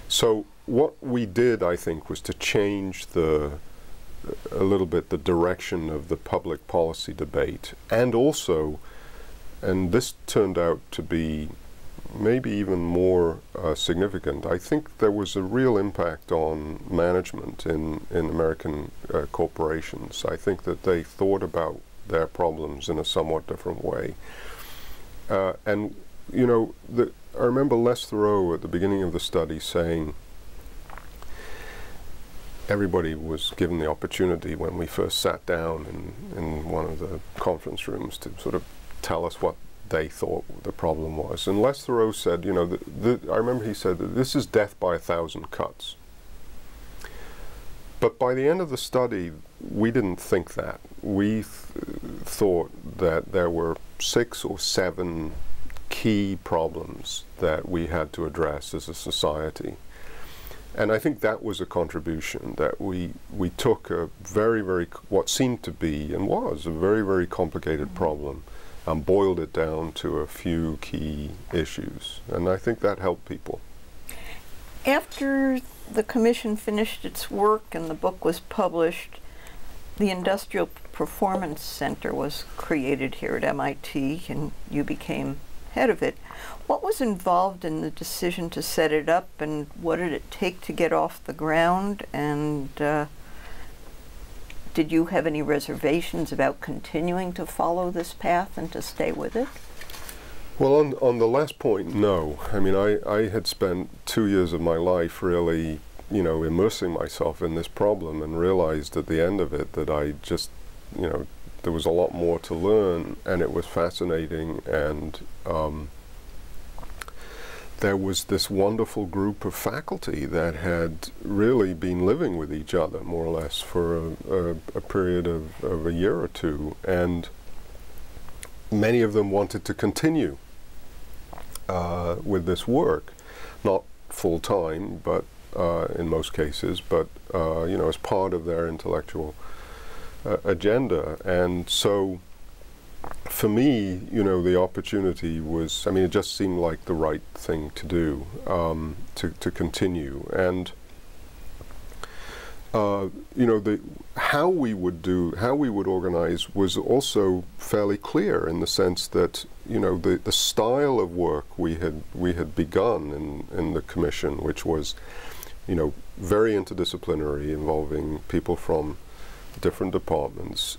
So what we did, I think, was to change the a little bit the direction of the public policy debate, and also, and this turned out to be maybe even more uh, significant. I think there was a real impact on management in in American uh, corporations. I think that they thought about their problems in a somewhat different way. Uh, and, you know, the, I remember Les Thurow at the beginning of the study saying everybody was given the opportunity when we first sat down in, in one of the conference rooms to sort of tell us what they thought the problem was. And Les Thurow said, you know, the, the, I remember he said that this is death by a thousand cuts. But by the end of the study, we didn't think that. We th- thought that there were six or seven key problems that we had to address as a society. and I think that was a contribution that we we took a very very what seemed to be and was a very very complicated mm-hmm. problem and boiled it down to a few key issues, and I think that helped people. After the commission finished its work and the book was published, the Industrial Performance Center was created here at MIT, and you became head of it. What was involved in the decision to set it up, and what did it take to get off the ground? And uh, did you have any reservations about continuing to follow this path and to stay with it? Well, on, on the last point, no. I mean, I, I had spent two years of my life really, you know, immersing myself in this problem and realized at the end of it that I just, you know, there was a lot more to learn and it was fascinating and um, there was this wonderful group of faculty that had really been living with each other more or less for a, a, a period of, of, a year or two and many of them wanted to continue uh, with this work. Not full time but uh, in most cases but uh, you know as part of their intellectual uh, agenda. And so for me, you know, the opportunity was, I mean, it just seemed like the right thing to do, um, to, to continue. And, uh, you know, the, how we would do, how we would organize was also fairly clear in the sense that, you know, the, the style of work we had, we had begun in, in the commission, which was, you know, very interdisciplinary, involving people from different departments,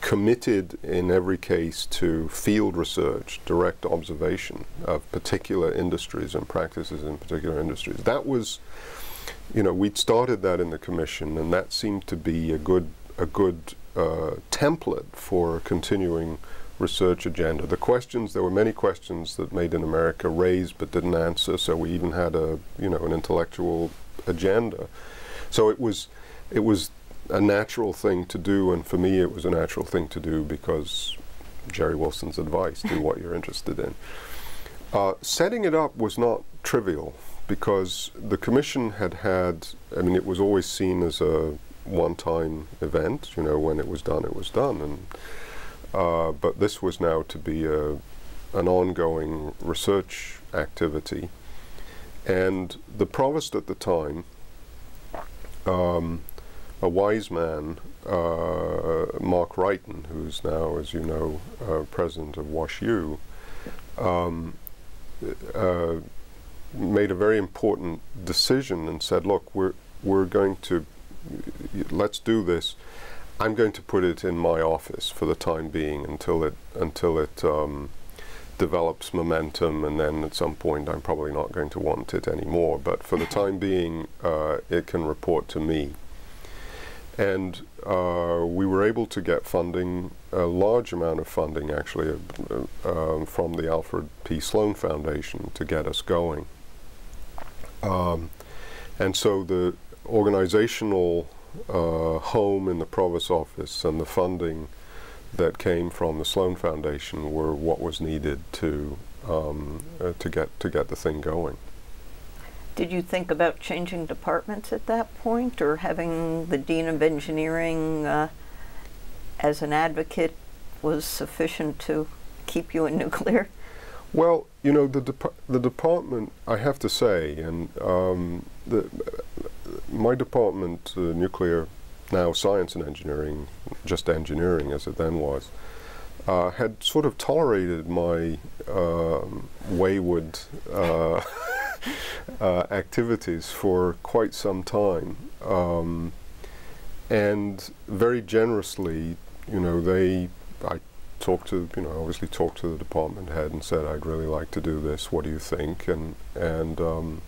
committed in every case to field research, direct observation of particular industries and practices in particular industries. That was, you know, we'd started that in the commission, and that seemed to be a good a good uh, template for continuing research agenda. The questions there were many questions that Made in America raised but didn't answer, so we even had a you know an intellectual agenda. So it was it was a natural thing to do, and for me, it was a natural thing to do because Jerry Wilson's advice: do what you're interested in. Uh, setting it up was not trivial because the commission had had. I mean, it was always seen as a one-time event. You know, when it was done, it was done, and uh, but this was now to be a an ongoing research activity. And the provost at the time um, a wise man, uh, Mark Wrighton, who's now, as you know, uh, president of WashU, um, uh, made a very important decision and said, "Look, we're we're going to let's do this. I'm going to put it in my office for the time being until it until it." Um, develops momentum and then at some point I'm probably not going to want it anymore but for the time *laughs* being uh, it can report to me and uh, we were able to get funding, a large amount of funding actually, uh, um, from the Alfred P. Sloan Foundation to get us going. Um, and so the organizational uh, home in the provost office and the funding that came from the Sloan Foundation were what was needed to um, uh, to get to get the thing going. Did you think about changing departments at that point or having the Dean of Engineering uh, as an advocate was sufficient to keep you in *laughs* nuclear? Well, you know, the, the department, I have to say, and um, the, my department, uh, nuclear, now science and engineering, just engineering as it then was, uh, had sort of tolerated my um, wayward uh, *laughs* uh, activities for quite some time. Um, and very generously, you know, they, I talked to, you know, obviously talked to the department head and said, I'd really like to do this. What do you think? And, and, um,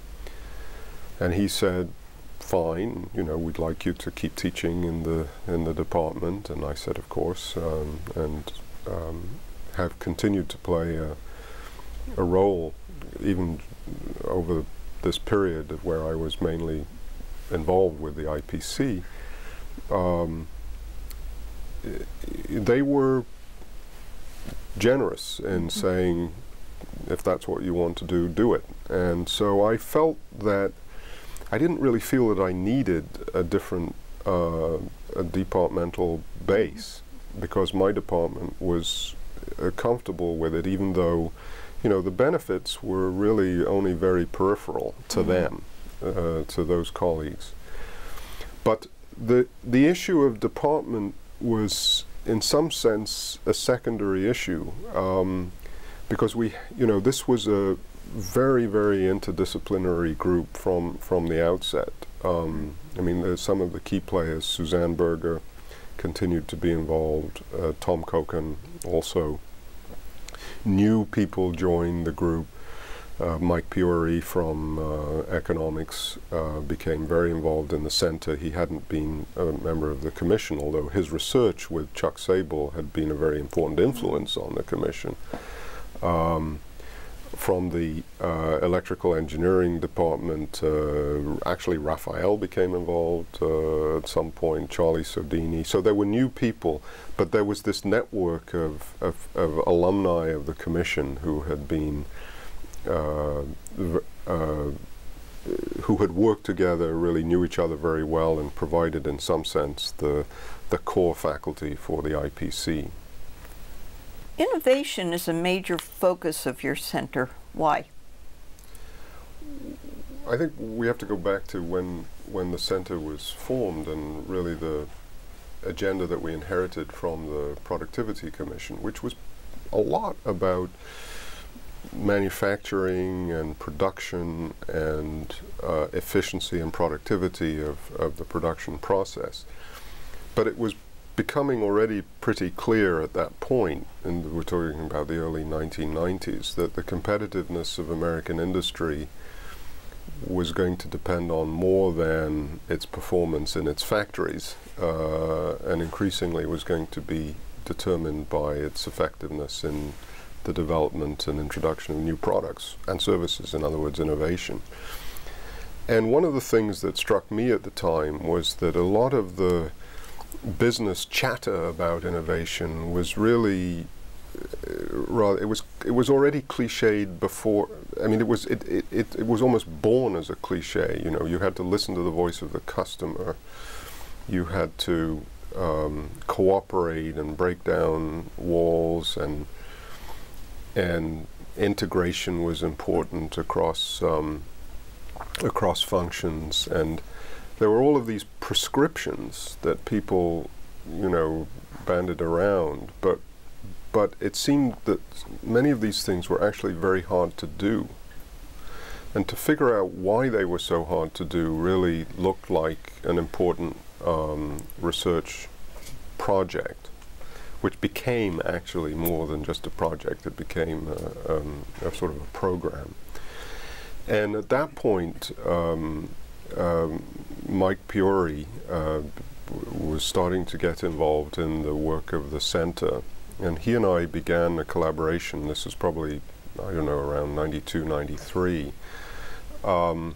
and he said, fine, you know, we'd like you to keep teaching in the, in the department. And I said, of course, um, and um, have continued to play a, a role even over this period where I was mainly involved with the IPC, um, they were generous in mm-hmm. saying, if that's what you want to do, do it. And so I felt that I didn't really feel that I needed a different uh, a departmental base because my department was uh, comfortable with it, even though, you know, the benefits were really only very peripheral to mm -hmm. them, uh, to those colleagues. But the the issue of department was, in some sense, a secondary issue um, because we, you know, this was a very very interdisciplinary group from from the outset. Um, I mean, some of the key players, Suzanne Berger, continued to be involved. Uh, Tom Kochan also. New people joined the group. Uh, Mike Piore from uh, economics uh, became very involved in the center. He hadn't been a member of the commission, although his research with Chuck Sabel had been a very important influence on the commission. Um, from the uh, electrical engineering department. Uh, actually, Rafael became involved uh, at some point, Charlie Sodini. So there were new people, but there was this network of, of, of alumni of the commission who had been. Uh, uh, who had worked together, really knew each other very well, and provided, in some sense, the the core faculty for the IPC. Innovation is a major focus of your center. Why? I think we have to go back to when when the center was formed and really the agenda that we inherited from the Productivity Commission, which was a lot about manufacturing and production and uh, efficiency and productivity of, of the production process. But it was becoming already pretty clear at that point, and we're talking about the early 1990s, that the competitiveness of American industry was going to depend on more than its performance in its factories, uh, and increasingly was going to be determined by its effectiveness in the development and introduction of new products and services, in other words, innovation. And one of the things that struck me at the time was that a lot of the business chatter about innovation was really uh, rather it was it was already cliched before I mean it was it, it, it, it was almost born as a cliche you know you had to listen to the voice of the customer. You had to um, cooperate and break down walls and and integration was important across um, across functions and there were all of these prescriptions that people, you know, banded around, but but it seemed that many of these things were actually very hard to do. And to figure out why they were so hard to do really looked like an important um, research project, which became actually more than just a project. It became a, um, a sort of a program. And at that point, um, um, Mike Piore uh, was starting to get involved in the work of the center, and he and I began a collaboration. This was probably, I don't know, around 92, 93, um,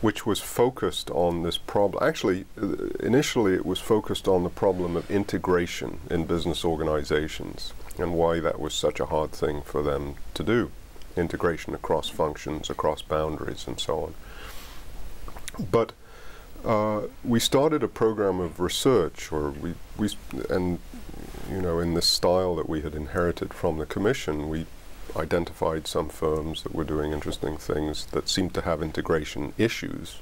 which was focused on this problem. Actually, uh, initially it was focused on the problem of integration in business organizations and why that was such a hard thing for them to do. Integration across functions, across boundaries, and so on. But uh, we started a program of research, or we, we, and you know, in this style that we had inherited from the commission, we identified some firms that were doing interesting things that seemed to have integration issues.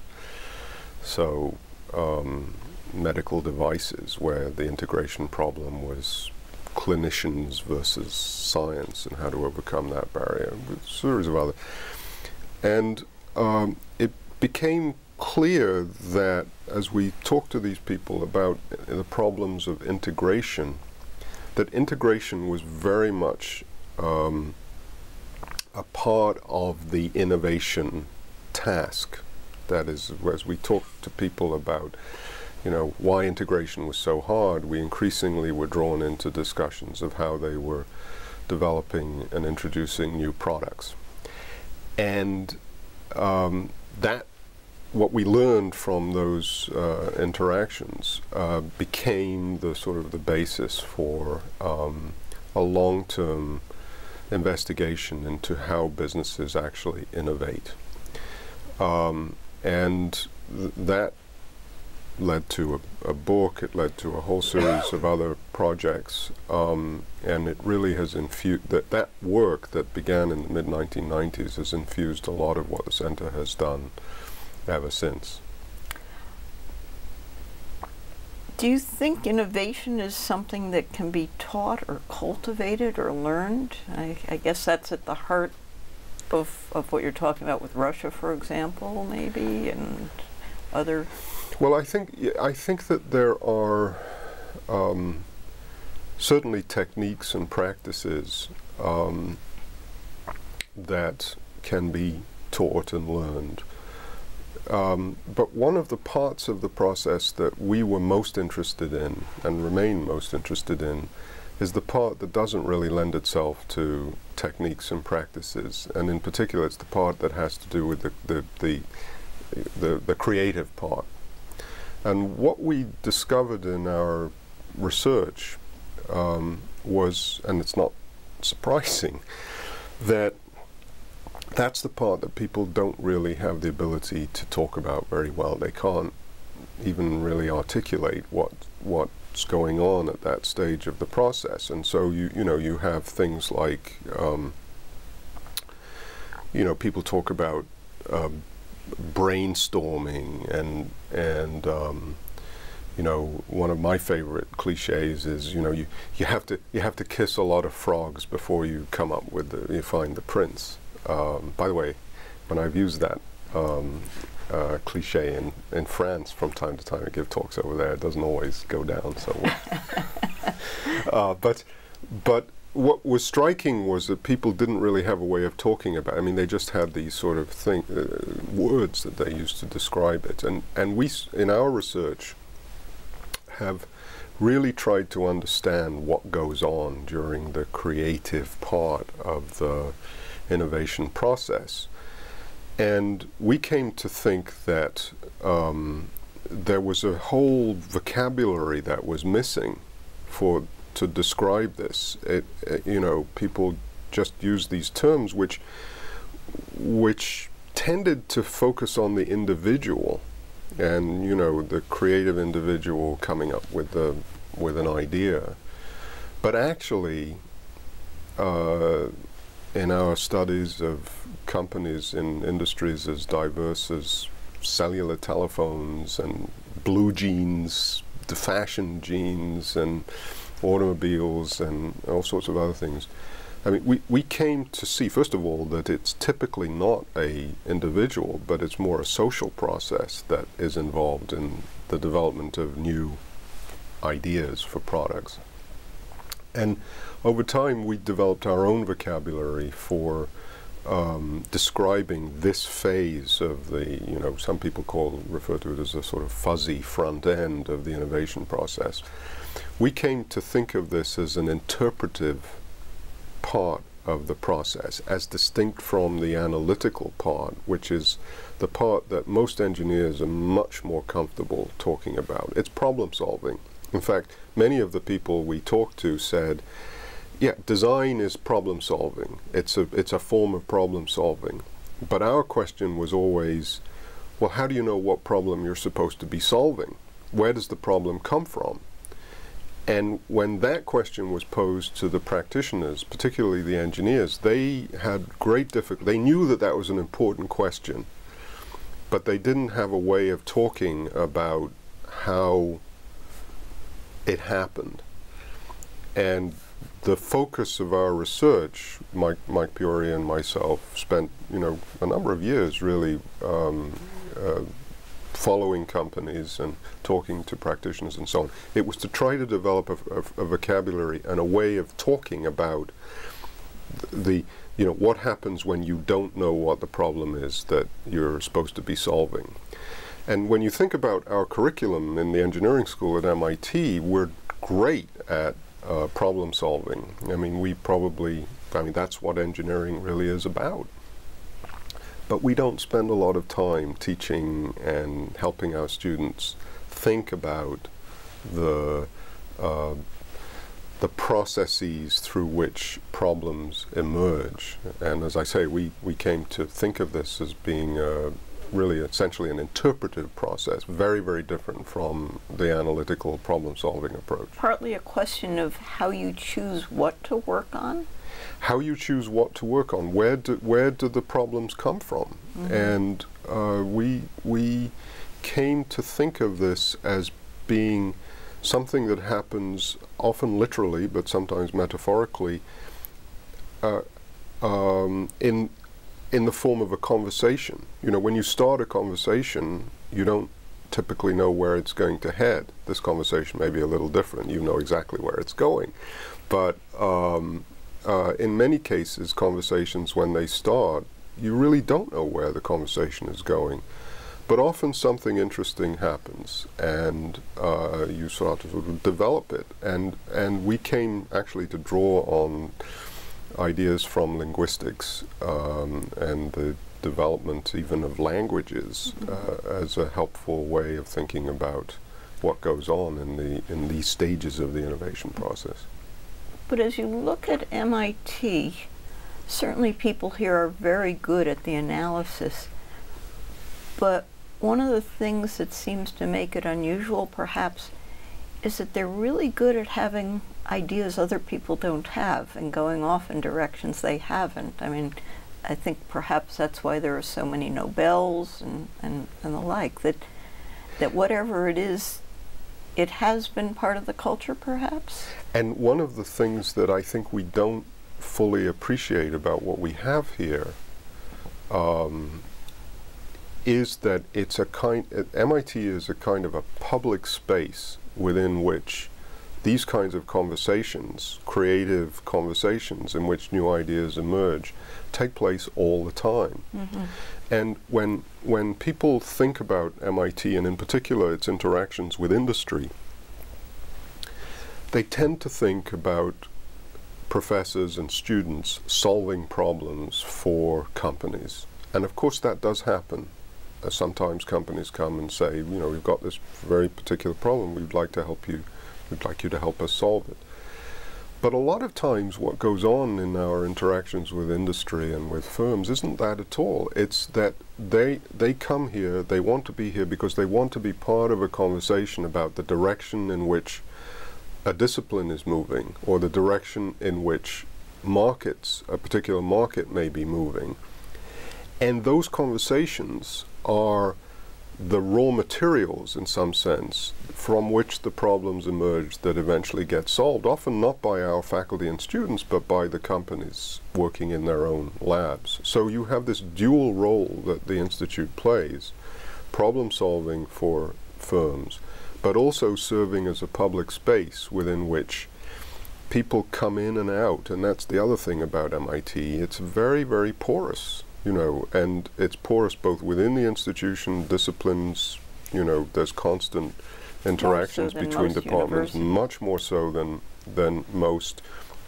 So, um, medical devices, where the integration problem was clinicians versus science and how to overcome that barrier, a series of other. And um, it became clear that as we talk to these people about the problems of integration, that integration was very much um, a part of the innovation task. That is, as we talk to people about, you know, why integration was so hard, we increasingly were drawn into discussions of how they were developing and introducing new products. And um, that what we learned from those uh, interactions uh, became the sort of the basis for um, a long-term investigation into how businesses actually innovate. Um, and th- that led to a, a, book, it led to a whole series of other projects, um, and it really has infused that that work that began in the mid 1990s has infused a lot of what the center has done ever since. Do you think innovation is something that can be taught or cultivated or learned? I, I guess that's at the heart of, of what you're talking about with Russia, for example, maybe, and other well, I think I think that there are um, certainly techniques and practices um, that can be taught and learned. Um, but one of the parts of the process that we were most interested in and remain most interested in is the part that doesn't really lend itself to techniques and practices, and in particular, it's the part that has to do with the the the, the, the creative part. And what we discovered in our research um, was, and it's not surprising, *laughs* that that's the part that people don't really have the ability to talk about very well. They can't even really articulate what what's going on at that stage of the process. And so you you know you have things like um, you know people talk about um, brainstorming and and um, you know one of my favorite cliches is you know you, you have to you have to kiss a lot of frogs before you come up with the you find the prince. Um, by the way, when I've used that um, uh, cliche in, in France from time to time, I give talks over there. It doesn't always go down so well. *laughs* uh, but but what was striking was that people didn't really have a way of talking about. It. I mean, they just had these sort of thing, uh, words that they used to describe it, and and we in our research have really tried to understand what goes on during the creative part of the innovation process, and we came to think that um, there was a whole vocabulary that was missing for to describe this. It, it, you know, people just use these terms which which tended to focus on the individual and you know the creative individual coming up with the with an idea but actually uh, in our studies of companies in industries as diverse as cellular telephones and blue jeans the fashion jeans and automobiles and all sorts of other things. I mean, we, we came to see, first of all, that it's typically not a individual, but it's more a social process that is involved in the development of new ideas for products. And over time, we developed our own vocabulary for um, describing this phase of the, you know, some people call, refer to it as a sort of fuzzy front end of the innovation process. We came to think of this as an interpretive part of the process, as distinct from the analytical part, which is the part that most engineers are much more comfortable talking about. It's problem solving. In fact, many of the people we talked to said, yeah, design is problem solving. It's a, it's a form of problem solving. But our question was always, well, how do you know what problem you're supposed to be solving? Where does the problem come from? And when that question was posed to the practitioners, particularly the engineers, they had great difficulty. They knew that that was an important question, but they didn't have a way of talking about how it happened. And the focus of our research, Mike, Mike Piore and myself spent, you know, a number of years really um, uh, following companies and talking to practitioners and so on. It was to try to develop a, a, a vocabulary and a way of talking about the, you know, what happens when you don't know what the problem is that you're supposed to be solving. And when you think about our curriculum in the engineering school at MIT, we're great at uh, problem solving. I mean, we probably, I mean, that's what engineering really is about. But we don't spend a lot of time teaching and helping our students think about the uh, the processes through which problems emerge. And as I say, we, we came to think of this as being a, really essentially an interpretive process, very, very different from the analytical problem solving approach. Partly a question of how you choose what to work on? How you choose what to work on. Where do, where do the problems come from? Mm-hmm. And uh, we, we came to think of this as being something that happens often literally, but sometimes metaphorically, uh, um, in in the form of a conversation. You know, when you start a conversation, you don't typically know where it's going to head. This conversation may be a little different. You know exactly where it's going, but um, uh, in many cases, conversations when they start, you really don't know where the conversation is going. But often something interesting happens, and uh, you sort of develop it. And and we came actually to draw on ideas from linguistics um, and the development even of languages mm-hmm. uh, as a helpful way of thinking about what goes on in the in these stages of the innovation process. But as you look at MIT, certainly people here are very good at the analysis. But one of the things that seems to make it unusual, perhaps, is that they're really good at having ideas other people don't have and going off in directions they haven't. I mean, I think perhaps that's why there are so many Nobels and, and, and the like, that, that whatever it is, it has been part of the culture perhaps? And one of the things that I think we don't fully appreciate about what we have here um, is that it's a kind, uh, MIT is a kind of a public space within which these kinds of conversations, creative conversations in which new ideas emerge, take place all the time. Mm-hmm. And when, when people think about MIT, and in particular its interactions with industry, they tend to think about professors and students solving problems for companies. And of course, that does happen. Uh, sometimes companies come and say, you know, we've got this very particular problem, we'd like to help you We'd like you to help us solve it. But a lot of times, what goes on in our interactions with industry and with firms isn't that at all. It's that they they come here, they want to be here because they want to be part of a conversation about the direction in which a discipline is moving, or the direction in which markets, a particular market, may be moving. And those conversations are the raw materials, in some sense, from which the problems emerge that eventually get solved, often not by our faculty and students, but by the companies working in their own labs. So you have this dual role that the Institute plays, problem solving for firms, but also serving as a public space within which people come in and out. And that's the other thing about MIT. It's very, very porous you know, and it's porous both within the institution, disciplines, you know, there's constant interactions so between departments, much more so than than most.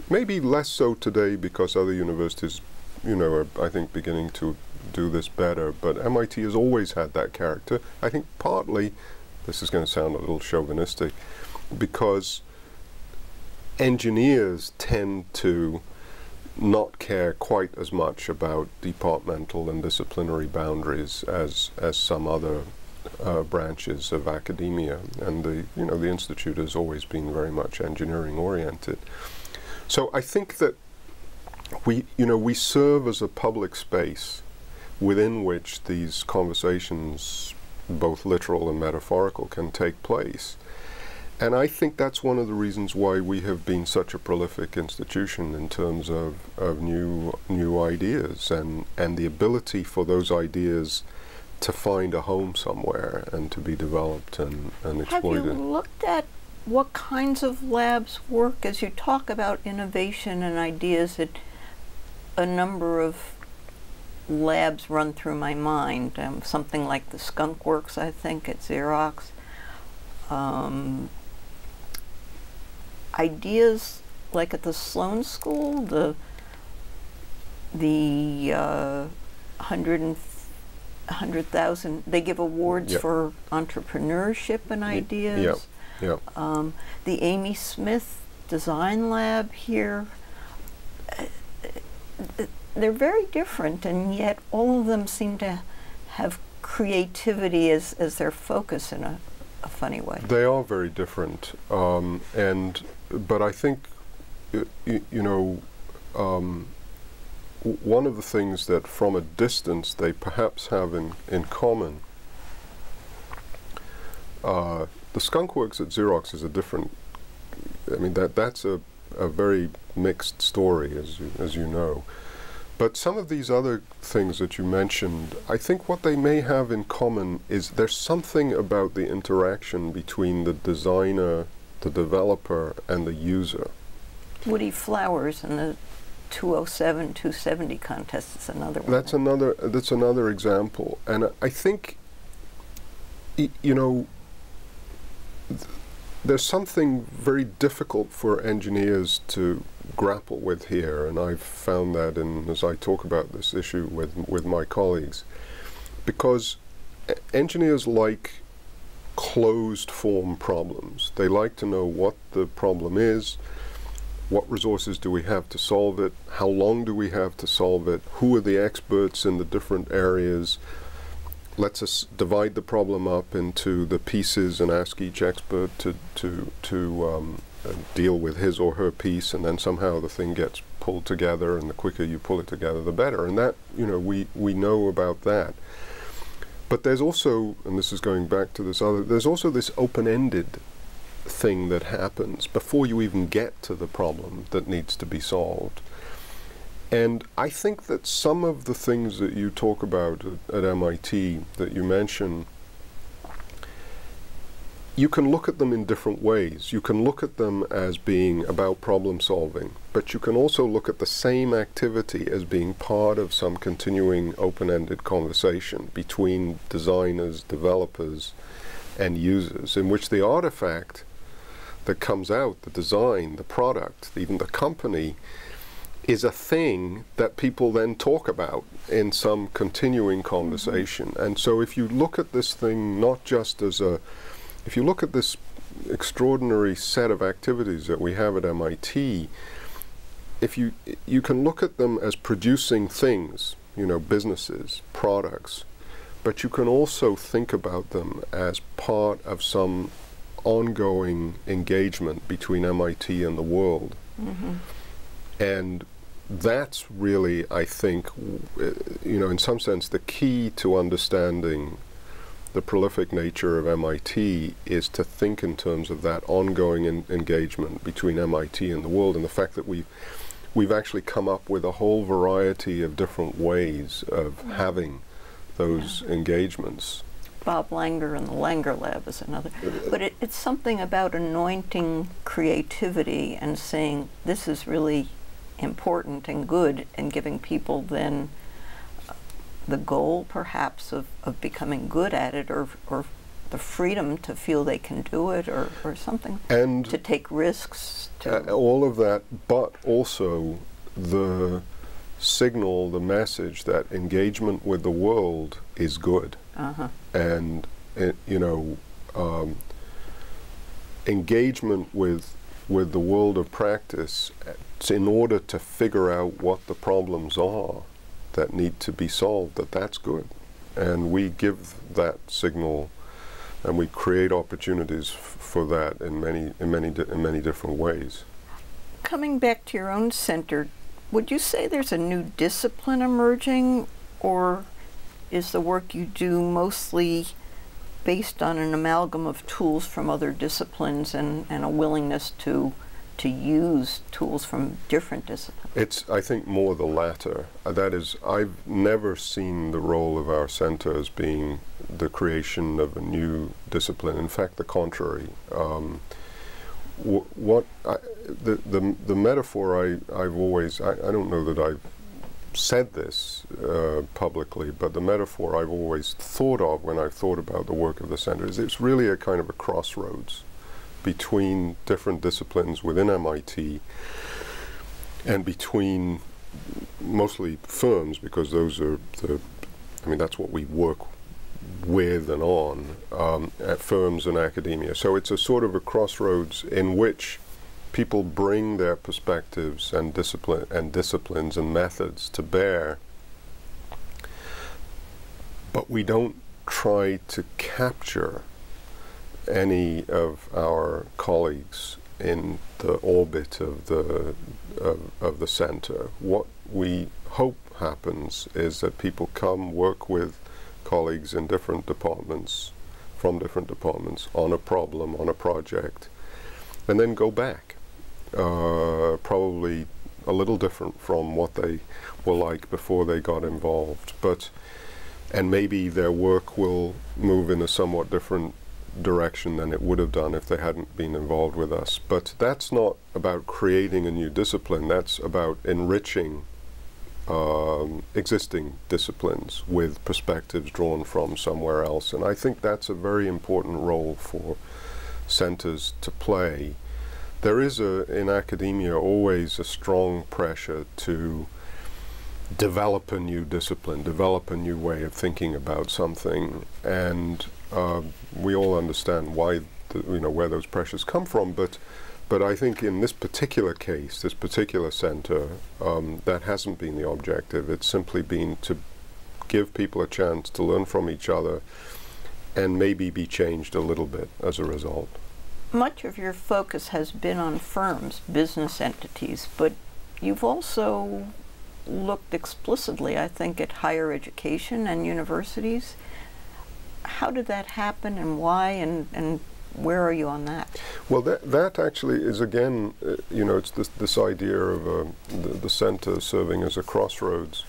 Maybe less so today because other universities, you know, are I think beginning to do this better. But MIT has always had that character. I think partly, this is going to sound a little chauvinistic, because engineers tend to not care quite as much about departmental and disciplinary boundaries as as some other uh, branches of academia, and the you know the institute has always been very much engineering oriented. So I think that we you know we serve as a public space within which these conversations, both literal and metaphorical, can take place. And I think that's one of the reasons why we have been such a prolific institution in terms of, of new new ideas and, and the ability for those ideas to find a home somewhere and to be developed and, and exploited. Have you looked at what kinds of labs work as you talk about innovation and ideas that a number of labs run through my mind. Um, something like the Skunk Works, I think, at Xerox. Um, ideas like at the Sloan School, the the uh, hundred hundred thousand they give awards yep. for entrepreneurship and ideas. Yep. Yep. Um, the Amy Smith Design Lab here. Uh, they're very different, and yet all of them seem to have creativity as, as their focus in a, a funny way. They are very different, um, and but I think you know um, one of the things that from a distance they perhaps have in in common. Uh, the skunk works at Xerox is a different. I mean that that's a a very mixed story, as you, as you know. But some of these other things that you mentioned, I think what they may have in common is there's something about the interaction between the designer, the developer, and the user. Woody Flowers in the 207, 270 contest is another one. That's another. That's another example, and I think, you know, th- there's something very difficult for engineers to grapple with here, and I've found that in as I talk about this issue with with my colleagues, because engineers like closed form problems. They like to know what the problem is, what resources do we have to solve it, how long do we have to solve it, who are the experts in the different areas. Let's us divide the problem up into the pieces and ask each expert to to to um, uh, deal with his or her piece, and then somehow the thing gets pulled together. And the quicker you pull it together, the better. And that you know we we know about that. But there's also, and this is going back to this other, there's also this open-ended thing that happens before you even get to the problem that needs to be solved. And I think that some of the things that you talk about at, at MIT that you mention, you can look at them in different ways. You can look at them as being about problem solving, but you can also look at the same activity as being part of some continuing open ended conversation between designers, developers, and users, in which the artifact that comes out, the design, the product, even the company, is a thing that people then talk about in some continuing conversation. Mm-hmm. And so if you look at this thing not just as a, if you look at this extraordinary set of activities that we have at MIT, if you you can look at them as producing things, you know, businesses, products, but you can also think about them as part of some ongoing engagement between MIT and the world. Mhm. And that's really, I think, w- uh, you know, in some sense, the key to understanding the prolific nature of MIT is to think in terms of that ongoing en- engagement between MIT and the world, and the fact that we we've actually come up with a whole variety of different ways of having those engagements. Bob Langer and the Langer Lab is another. But it, it's something about anointing creativity and saying this is really important and good and giving people then uh, the goal perhaps of, of becoming good at it or, or the freedom to feel they can do it or, or something. And To take risks. To, Uh, all of that, but also the signal, the message that engagement with the world is good. uh-huh. And, uh, you know, um, engagement with, with the world of practice uh, in order to figure out what the problems are that need to be solved, that that's good. And we give that signal and we create opportunities f- for that in many, in many, di- in many different ways. Coming back to your own center, would you say there's a new discipline emerging, or is the work you do mostly based on an amalgam of tools from other disciplines and, and a willingness to to use tools from different disciplines? It's, I think, more the latter. Uh, that is, I've never seen the role of our center as being the creation of a new discipline. In fact, the contrary. Um, wh- what I, the, the the metaphor I I've always I, I don't know that I've said this uh, publicly, but the metaphor I've always thought of when I've thought about the work of the center is it's really a kind of a crossroads between different disciplines within MIT and between mostly firms because those are the I mean that's what we work with and on um, at firms and academia. So it's a sort of a crossroads in which people bring their perspectives and discipline and disciplines and methods to bear, but we don't try to capture any of our colleagues in the orbit of the of, of the center. What we hope happens is that people come work with colleagues in different departments from different departments on a problem on a project and then go back uh, probably a little different from what they were like before they got involved but and maybe their work will move in a somewhat different direction than it would have done if they hadn't been involved with us. But that's not about creating a new discipline, that's about enriching um, existing disciplines with perspectives drawn from somewhere else. And I think that's a very important role for centers to play. There is a, in academia always a strong pressure to develop a new discipline, develop a new way of thinking about something, and uh, we all understand why, the, you know, where those pressures come from. But, but I think in this particular case, this particular center, um, that hasn't been the objective. It's simply been to give people a chance to learn from each other, and maybe be changed a little bit as a result. Much of your focus has been on firms, business entities, but you've also looked explicitly, I think, at higher education and universities. How did that happen and why and, and where are you on that? Well, that, that actually is again, uh, you know, it's this, this idea of uh, the, the, center serving as a crossroads.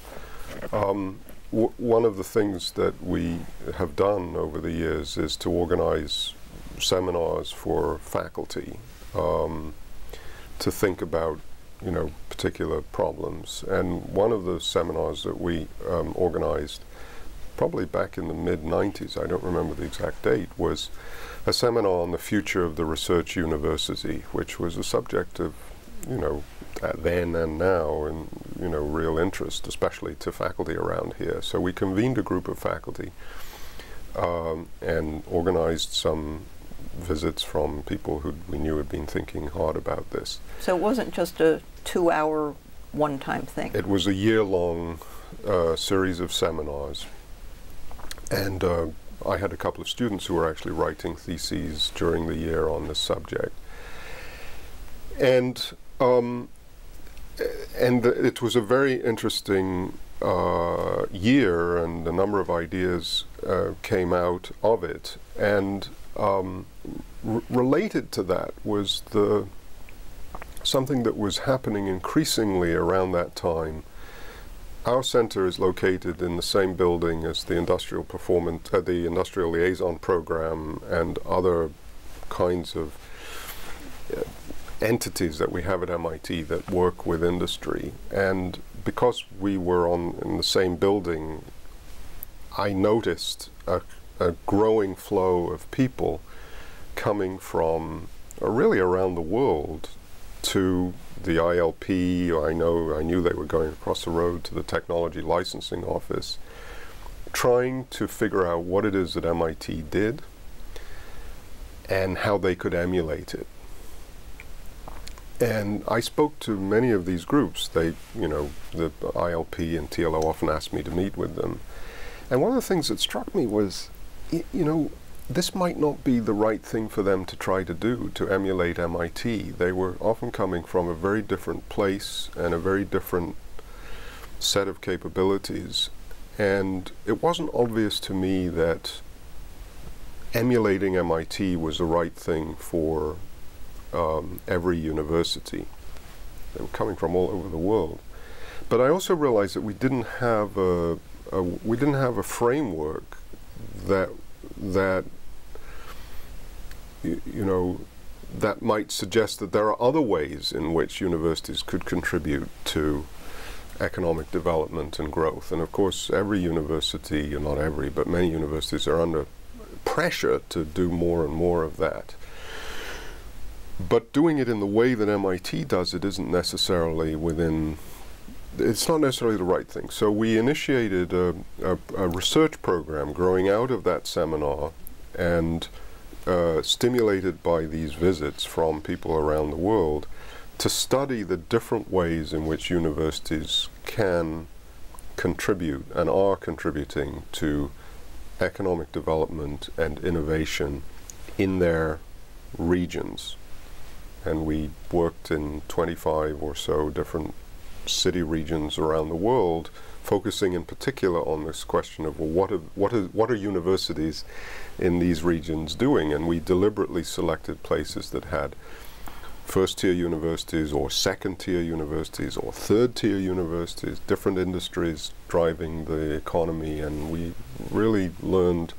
Um, one of the things that we have done over the years is to organize seminars for faculty um, to think about you know, particular problems. And one of the seminars that we um, organized, probably back in the mid 90s, I don't remember the exact date, was a seminar on the future of the research university, which was a subject of, you know, then and now, and you know, real interest, especially to faculty around here. So we convened a group of faculty um, and organized some visits from people who we knew had been thinking hard about this. So it wasn't just a two hour one time thing? It was a year long uh, series of seminars. And uh, I had a couple of students who were actually writing theses during the year on this subject. And um, and it was a very interesting uh, year, and a number of ideas uh, came out of it. And um, related to that was the something that was happening increasingly around that time. Our center is located in the same building as the industrial performance, uh, the industrial liaison program, and other kinds of uh, entities that we have at MIT that work with industry. And because we were on in the same building, I noticed a, a growing flow of people coming from uh, really around the world to the ILP. I know I knew they were going across the road to the technology licensing office, trying to figure out what it is that MIT did and how they could emulate it. And I spoke to many of these groups. They, you know, the ILP and TLO often asked me to meet with them. And one of the things that struck me was, you know, this might not be the right thing for them to try to do to emulate MIT. They were often coming from a very different place and a very different set of capabilities. And it wasn't obvious to me that emulating MIT was the right thing for um, every university. They were coming from all over the world. But I also realized that we didn't have a, a we didn't have a framework that that you, you know that might suggest that there are other ways in which universities could contribute to economic development and growth. And of course, every university, not every, but many universities are under pressure to do more and more of that. But doing it in the way that MIT does it isn't necessarily within it's not necessarily the right thing. So we initiated a, a, a research program growing out of that seminar and uh, stimulated by these visits from people around the world to study the different ways in which universities can contribute and are contributing to economic development and innovation in their regions. And we worked in 25 or so different city regions around the world, focusing in particular on this question of well, what are, what are, what are universities in these regions doing? And we deliberately selected places that had first tier universities or second tier universities or third tier universities, different industries driving the economy, and we really learned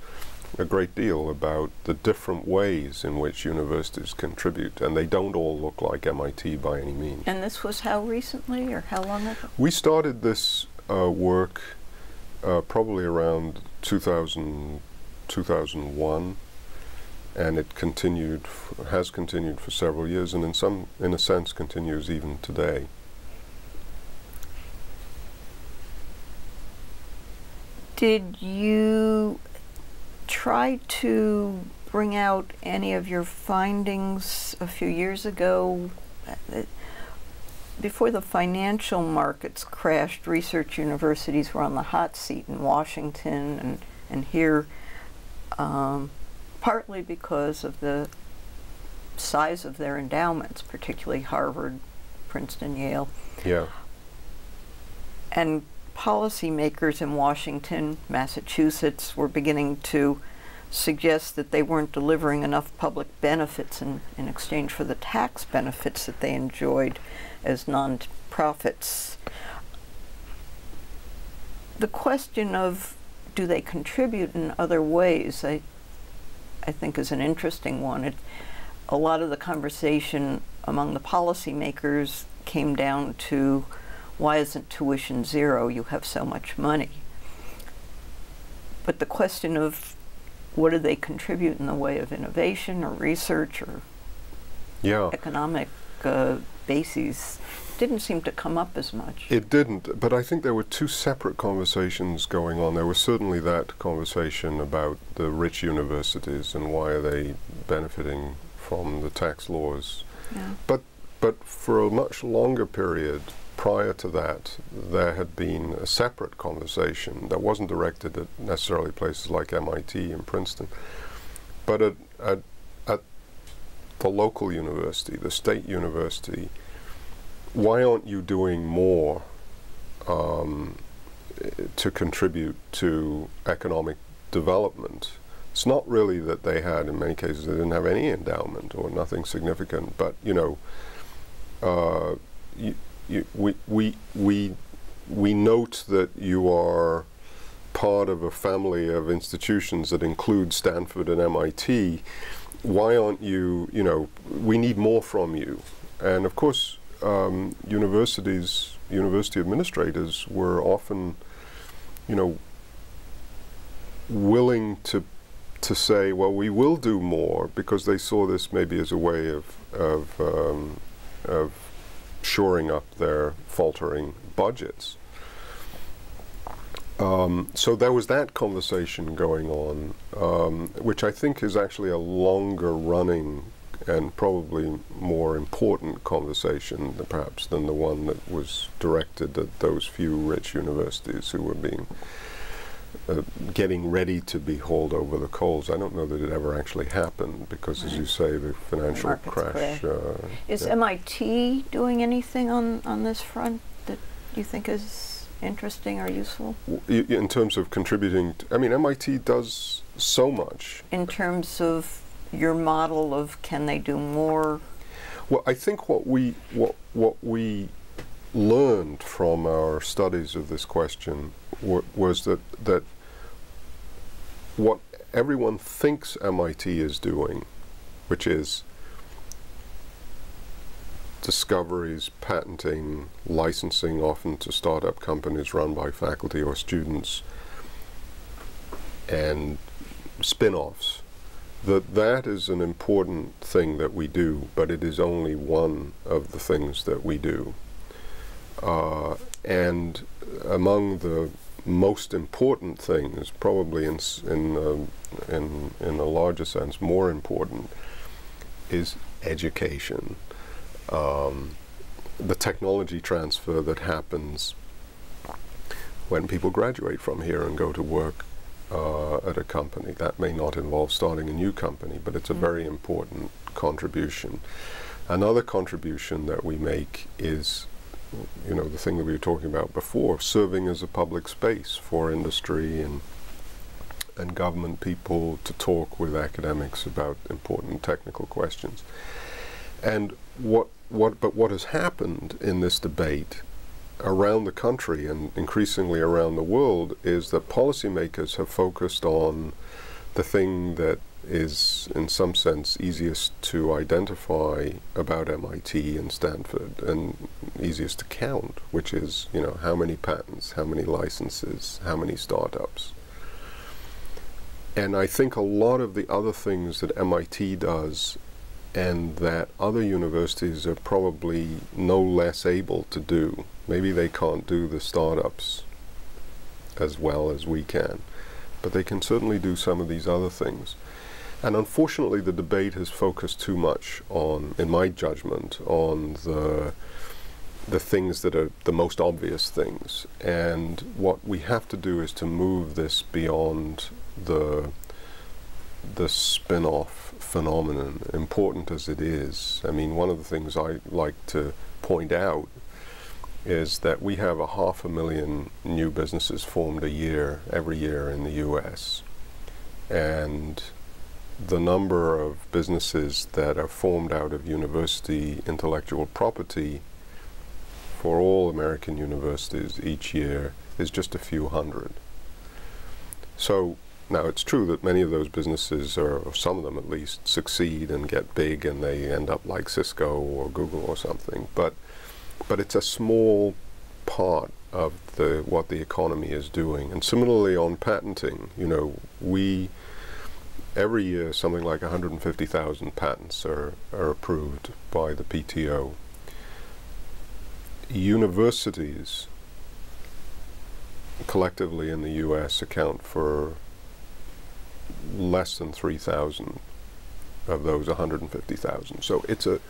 a great deal about the different ways in which universities contribute, and they don't all look like MIT by any means. And this was how recently, or how long ago? We started this uh, work uh, probably around 2000, 2001 and it continued, has continued for several years, and in some, in a sense, continues even today. Did you try to bring out any of your findings a few years ago? Uh, before the financial markets crashed, research universities were on the hot seat in Washington and, and here. Um, partly because of the size of their endowments, particularly Harvard, Princeton, Yale. Yeah. And policymakers in Washington, Massachusetts were beginning to suggest that they weren't delivering enough public benefits in, in exchange for the tax benefits that they enjoyed as non-profits. The question of do they contribute in other ways? I, I think is an interesting one. It, a lot of the conversation among the policymakers came down to why isn't tuition zero? You have so much money. But the question of what do they contribute in the way of innovation or research or yeah. economic uh, bases didn't seem to come up as much. It didn't, but I think there were two separate conversations going on. There was certainly that conversation about the rich universities and why are they benefiting from the tax laws. Yeah. But but for a much longer period prior to that, there had been a separate conversation that wasn't directed at necessarily places like MIT and Princeton, but at, at, at the local university, the state university, why aren't you doing more um, to contribute to economic development? It's not really that they had, in many cases, they didn't have any endowment or nothing significant, but you know, uh, we, we, we, we note that you are part of a family of institutions that include Stanford and MIT. Why aren't you, you know, we need more from you. And of course, um, universities, university administrators were often, you know, willing to to say, well, we will do more because they saw this maybe as a way of of um, of shoring up their faltering budgets. Um, so there was that conversation going on, um, which I think is actually a longer running and probably more important conversation perhaps than the one that was directed at those few rich universities who were being uh, getting ready to be hauled over the coals. I don't know that it ever actually happened because, right. as you say, the financial the crash. Uh, is yeah. MIT doing anything on, on this front that you think is interesting or useful? W in terms of contributing, I mean, MIT does so much. In terms of your model of can they do more? Well, I think what we what what we learned from our studies of this question was that that what everyone thinks MIT is doing, which is discoveries, patenting, licensing, often to startup companies run by faculty or students, and spin-offs that that is an important thing that we do, but it is only one of the things that we do. Uh, and among the most important things, probably in in, uh, in in a larger sense, more important, is education. Um, the technology transfer that happens when people graduate from here and go to work uh, at a company. That may not involve starting a new company, but it's a Mm. very important contribution. Another contribution that we make is, you know, the thing that we were talking about before, serving as a public space for industry and and government people to talk with academics about important technical questions. And what what but what has happened in this debate around the country and increasingly around the world is that policymakers have focused on the thing that is in some sense easiest to identify about MIT and Stanford and easiest to count, which is, you know, how many patents, how many licenses, how many startups. And I think a lot of the other things that MIT does and that other universities are probably no less able to do. Maybe they can't do the startups as well as we can, but they can certainly do some of these other things. And unfortunately, the debate has focused too much on, in my judgment, on the the things that are the most obvious things. And what we have to do is to move this beyond the the spin-off phenomenon, important as it is. I mean, one of the things I like to point out is that we have a half a million new businesses formed a year, every year in the U.S. And the number of businesses that are formed out of university intellectual property for all American universities each year is just a few hundred. So now it's true that many of those businesses, or some of them at least, succeed and get big and they end up like Cisco or Google or something. But but it's a small part of the what the economy is doing. And similarly on patenting, you know, we every year something like 150,000 patents are, are approved by the PTO. Universities collectively in the US account for less than 3,000 of those 150,000. So it's a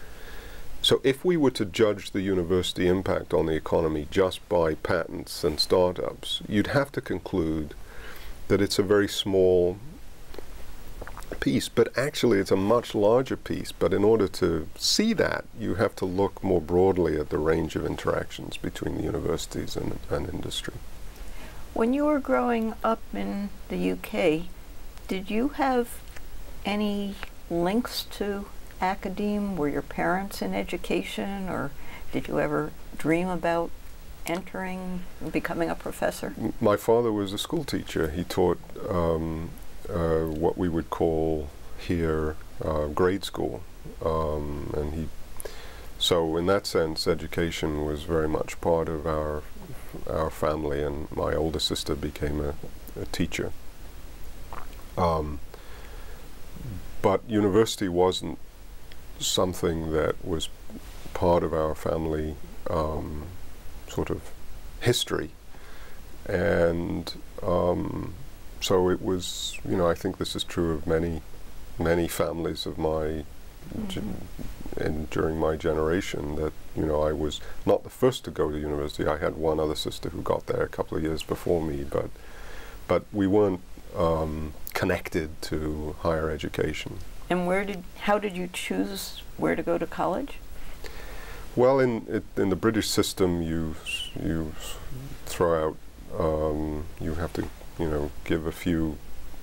so if we were to judge the university impact on the economy just by patents and startups, you'd have to conclude that it's a very small piece, but actually it's a much larger piece. But in order to see that, you have to look more broadly at the range of interactions between the universities and, and industry. When you were growing up in the UK, did you have any links to academe? Were your parents in education, or did you ever dream about entering, becoming a professor? My father was a school teacher. He taught um, uh, what we would call here uh, grade school, um, and he. So in that sense, education was very much part of our our family, and my older sister became a, a teacher. Um, but university wasn't something that was part of our family um, sort of history. And um, so it was, you know, I think this is true of many, many families of my, gen- and during my generation, that, you know, I was not the first to go to university. I had one other sister who got there a couple of years before me, but, but we weren't um, connected to higher education. And where did, how did you choose where to go to college? Well, in it, in the British system, you you throw out. Um, you have to, you know, give a few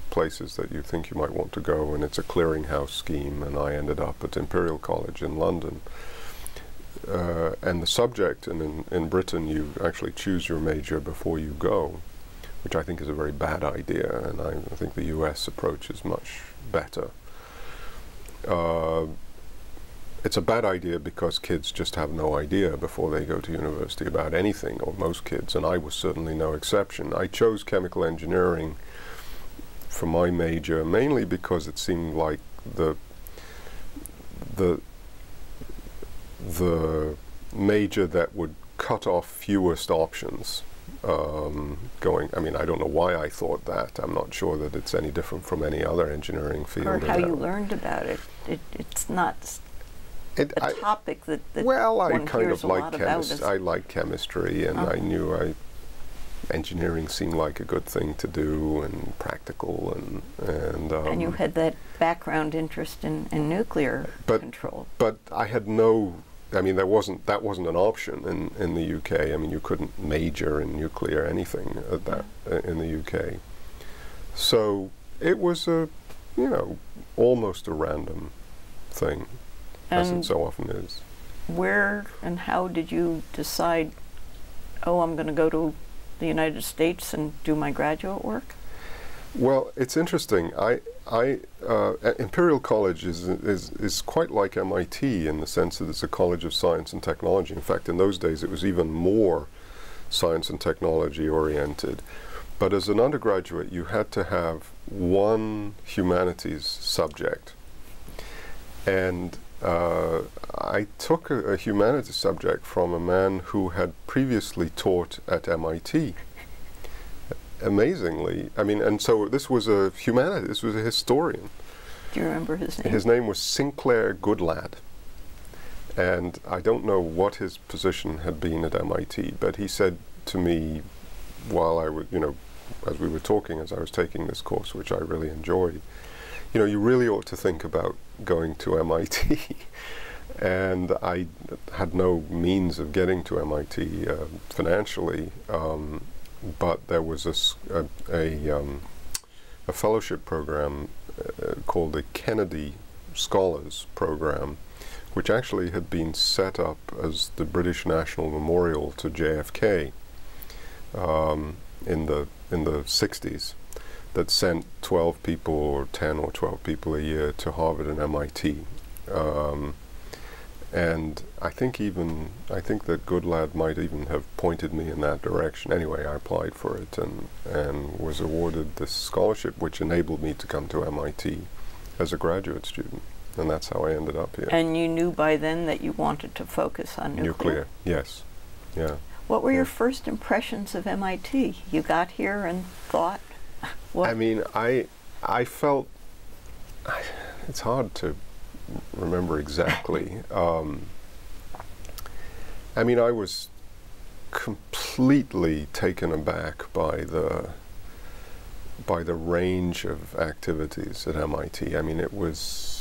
places that you think you might want to go, and it's a clearinghouse scheme. And I ended up at Imperial College in London. Uh, and the subject, and in, in Britain, you actually choose your major before you go, which I think is a very bad idea. And I, I think the U.S. approach is much better. Uh, it's a bad idea because kids just have no idea before they go to university about anything, or most kids, and I was certainly no exception. I chose chemical engineering for my major mainly because it seemed like the the the major that would cut off fewest options um, going. I mean, I don't know why I thought that. I'm not sure that it's any different from any other engineering field. Or how you learned about it? it it's not It- a I- topic that, that well, I kind of like chemistry. I like chemistry, and Oh. I knew I engineering seemed like a good thing to do and practical and and um, and you had that background interest in, in nuclear But- control. but I had no. I mean, there wasn't that wasn't an option in, in the UK. I mean, you couldn't major in nuclear anything at that uh, in the UK. So it was a, you know, almost a random thing, as it so often is. where and how did you decide, oh, I'm going to go to the United States and do my graduate work? Well, it's interesting. I, I, uh, Imperial College is, is is quite like MIT in the sense that it's a college of science and technology. In fact, in those days, it was even more science and technology oriented. But as an undergraduate, you had to have one humanities subject, and uh, I took a, a humanities subject from a man who had previously taught at MIT amazingly. I mean, and so this was a humanity. This was a historian. Do you remember his name? His name was Sinclair Goodlad, and I don't know what his position had been at MIT, but he said to me while I was, you know, as we were talking, as I was taking this course, which I really enjoyed, you know, you really ought to think about going to MIT. *laughs* and I had no means of getting to MIT uh, financially, um, but there was a, a, a, um, a fellowship program uh, called the Kennedy Scholars Program, which actually had been set up as the British National Memorial to JFK um, in the in the 60s, that sent 12 people or 10 or 12 people a year to Harvard and MIT. Um, and I think even I think that Goodlad might even have pointed me in that direction. Anyway, I applied for it and and was awarded this scholarship, which enabled me to come to MIT as a graduate student, and that's how I ended up here. And you knew by then that you wanted to focus on nuclear. Nuclear, yes, yeah. What were Yeah. your first impressions of MIT? You got here and thought, *laughs* what? I mean, I I felt it's hard to remember exactly. *laughs* um, I mean, I was completely taken aback by the by the range of activities at MIT. I mean, it was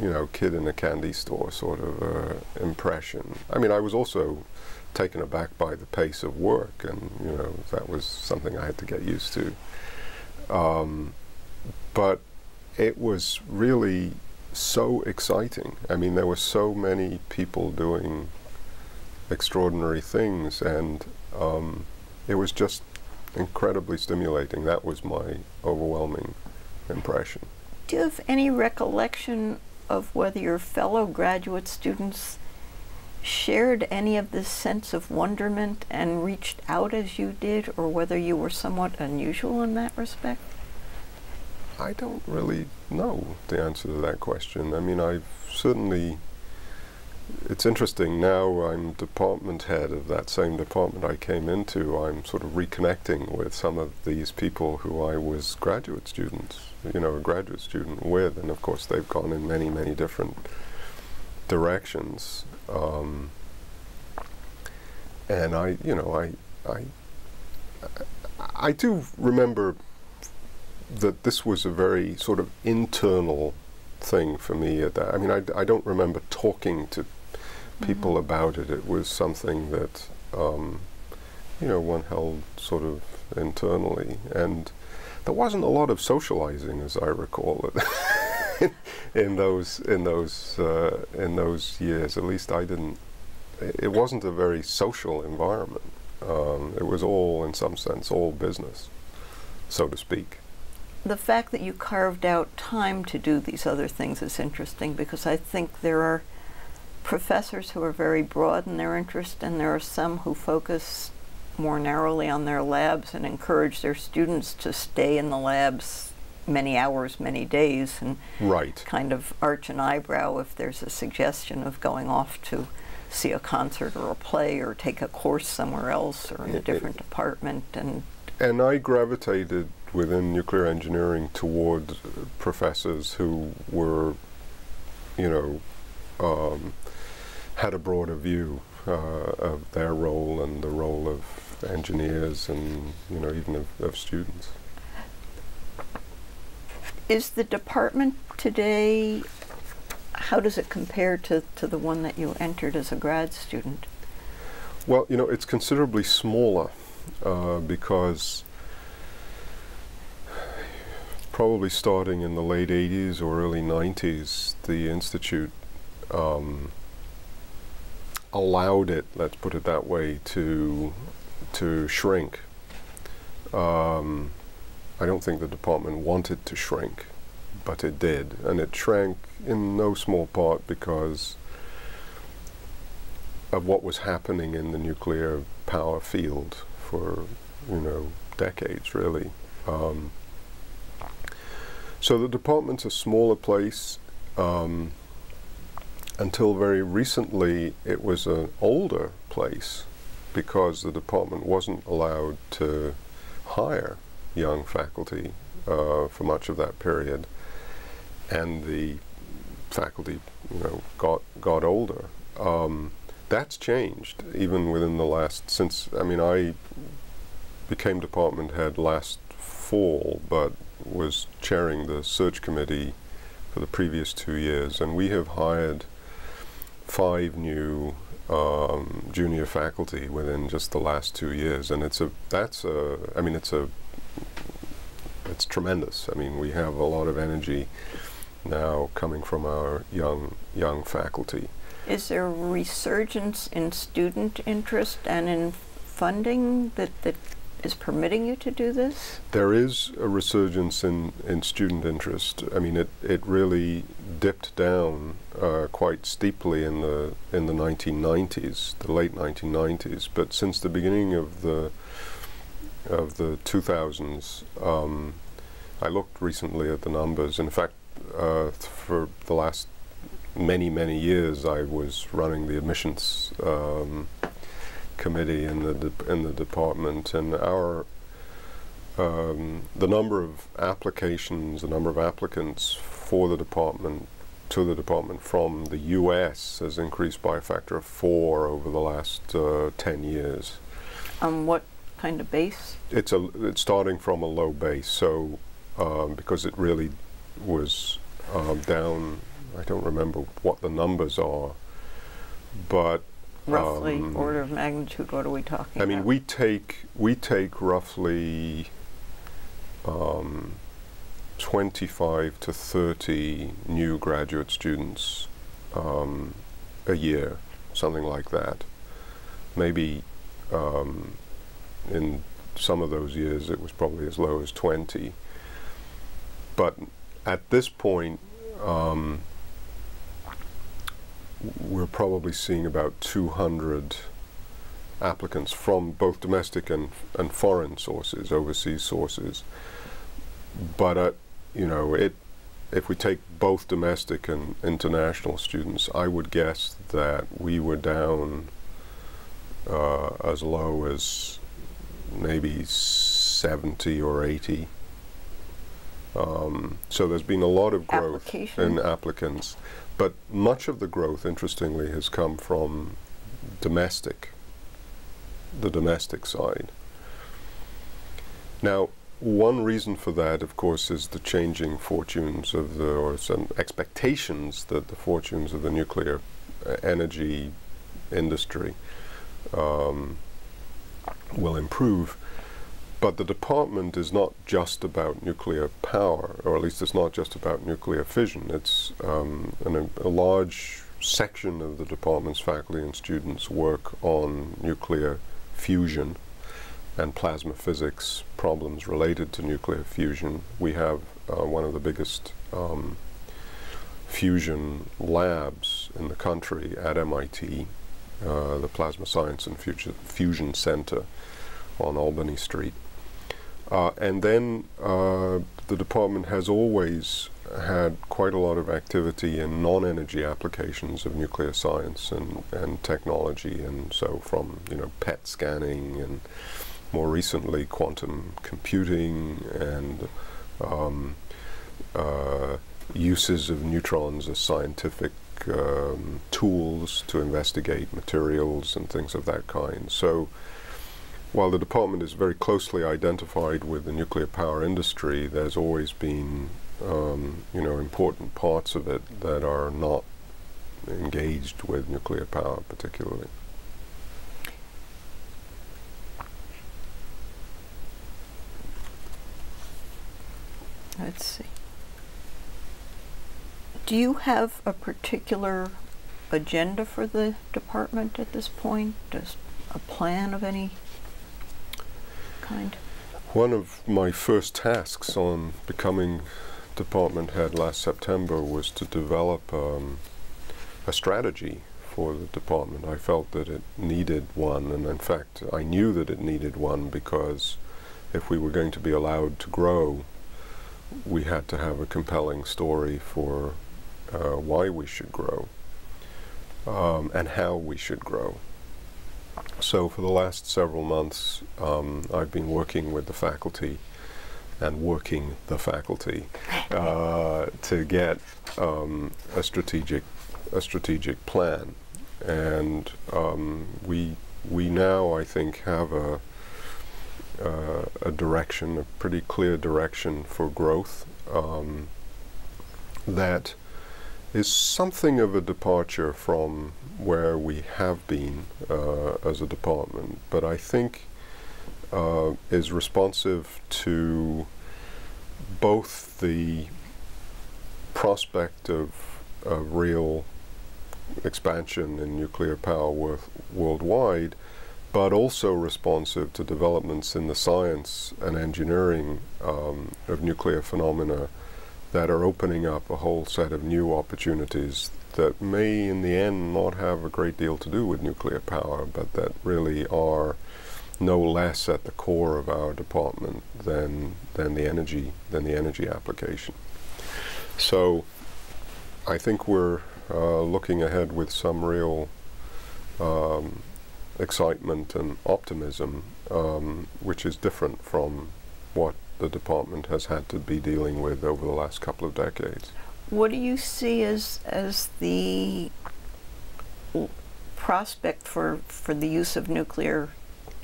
you know, kid in a candy store sort of uh, impression. I mean, I was also taken aback by the pace of work, and you know, that was something I had to get used to. Um, but it was really so exciting. I mean, there were so many people doing extraordinary things, and um, it was just incredibly stimulating. That was my overwhelming impression. Do you have any recollection of whether your fellow graduate students shared any of this sense of wonderment and reached out as you did, or whether you were somewhat unusual in that respect? I don't really know the answer to that question. I mean, I've certainly. It's interesting now. I'm department head of that same department I came into. I'm sort of reconnecting with some of these people who I was graduate students, you know, a graduate student with, and of course they've gone in many, many different directions. Um, and I, you know, I, I, I do remember that this was a very sort of internal thing for me at that. I mean, I, I don't remember talking to people about it. It was something that, um, you know, one held sort of internally. And there wasn't a lot of socializing, as I recall it, *laughs* in those in those uh, in those years. At least I didn't. It wasn't a very social environment. Um, it was all, in some sense, all business, so to speak. The fact that you carved out time to do these other things is interesting because I think there are professors who are very broad in their interest, and there are some who focus more narrowly on their labs and encourage their students to stay in the labs many hours, many days, and Right. kind of arch an eyebrow if there's a suggestion of going off to see a concert or a play or take a course somewhere else or in a different department. And And I gravitated within nuclear engineering toward uh, professors who were, you know, um, had a broader view uh, of their role and the role of engineers and you know even of, of students. Is the department today, how does it compare to, to the one that you entered as a grad student? Well, you know, it's considerably smaller uh, because probably starting in the late 80s or early 90s, the Institute um, allowed it, let's put it that way, to, to shrink. Um, I don't think the department wanted to shrink, but it did. And it shrank in no small part because of what was happening in the nuclear power field for, you know, decades, really. Um, so the department's a smaller place. Um, until very recently, it was an older place because the department wasn't allowed to hire young faculty uh, for much of that period, and the faculty, you know, got got older. Um, that's changed even within the last since. I mean, I became department head last fall, but was chairing the search committee for the previous two years, and we have hired five new um, junior faculty within just the last two years, and it's a that's a I mean it's a it's tremendous. I mean we have a lot of energy now coming from our young young faculty. Is there a resurgence in student interest and in funding that, that is permitting you to do this? There is a resurgence in, in student interest. I mean, it, it really dipped down uh, quite steeply in the in the 1990s, the late 1990s. But since the beginning of the of the 2000s, um, I looked recently at the numbers. In fact, uh, for the last many many years, I was running the admissions um, committee in the in the department, and our um, the number of applications, the number of applicants for the department to the department from the U.S. has increased by a factor of four over the last uh, ten years. Um, what kind of base? It's a it's starting from a low base, so um, because it really was um, down. I don't remember what the numbers are, but roughly um, order of magnitude. What are we talking? I mean, about? we take we take roughly um, 25 to 30 new graduate students um, a year, something like that. Maybe um, in some of those years it was probably as low as 20. But at this point, um, we're probably seeing about 200 applicants from both domestic and, and foreign sources, overseas sources. But, uh, you know, it, if we take both domestic and international students, I would guess that we were down uh, as low as maybe 70 or 80. Um, so there's been a lot of growth in applicants. But much of the growth, interestingly, has come from domestic, the domestic side. Now, one reason for that, of course, is the changing fortunes of the, or some expectations that the fortunes of the nuclear uh, energy industry um, will improve. But the department is not just about nuclear power, or at least it's not just about nuclear fission. It's um, an, a large section of the department's faculty and students work on nuclear fusion and plasma physics problems related to nuclear fusion. We have uh, one of the biggest um, fusion labs in the country at MIT, uh, the Plasma Science and Fusion Center on Albany Street. Uh, and then uh, the department has always had quite a lot of activity in non-energy applications of nuclear science and, and technology, and so from you know PET scanning and more recently quantum computing and um, uh, uses of neutrons as scientific um, tools to investigate materials and things of that kind. So while the department is very closely identified with the nuclear power industry, there's always been, um, you know, important parts of it that are not engaged with nuclear power particularly. Let's see. Do you have a particular agenda for the department at this point? Does a plan of any kind? One of my first tasks on becoming department head last September was to develop um, a strategy for the department. I felt that it needed one, and in fact, I knew that it needed one because if we were going to be allowed to grow, we had to have a compelling story for uh, why we should grow um, and how we should grow. So for the last several months, um, I've been working with the faculty and working the faculty *laughs* uh, to get um, a strategic a strategic plan, and um, we we now I think have a uh, a direction, a pretty clear direction for growth um, that is something of a departure from where we have been uh, as a department, but I think uh, is responsive to both the prospect of, of real expansion in nuclear power worldwide, but also responsive to developments in the science and engineering um, of nuclear phenomena that are opening up a whole set of new opportunities that may in the end not have a great deal to do with nuclear power, but that really are no less at the core of our department than than the energy than the energy application. So I think we're uh, looking ahead with some real um, excitement and optimism, um, which is different from what the department has had to be dealing with over the last couple of decades. What do you see as as the prospect for, for the use of nuclear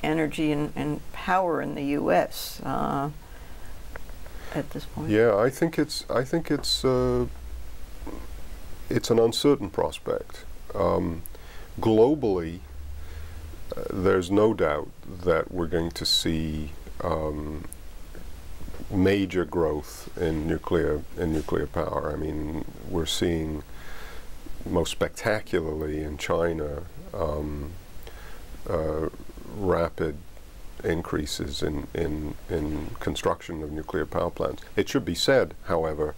energy and, and power in the U.S. Uh, at this point? Yeah, I think it's I think it's uh, it's an uncertain prospect. Um, globally, uh, there's no doubt that we're going to see um, major growth in nuclear in nuclear power. I mean, we're seeing most spectacularly in China um, uh, rapid increases in, in, in construction of nuclear power plants. It should be said, however,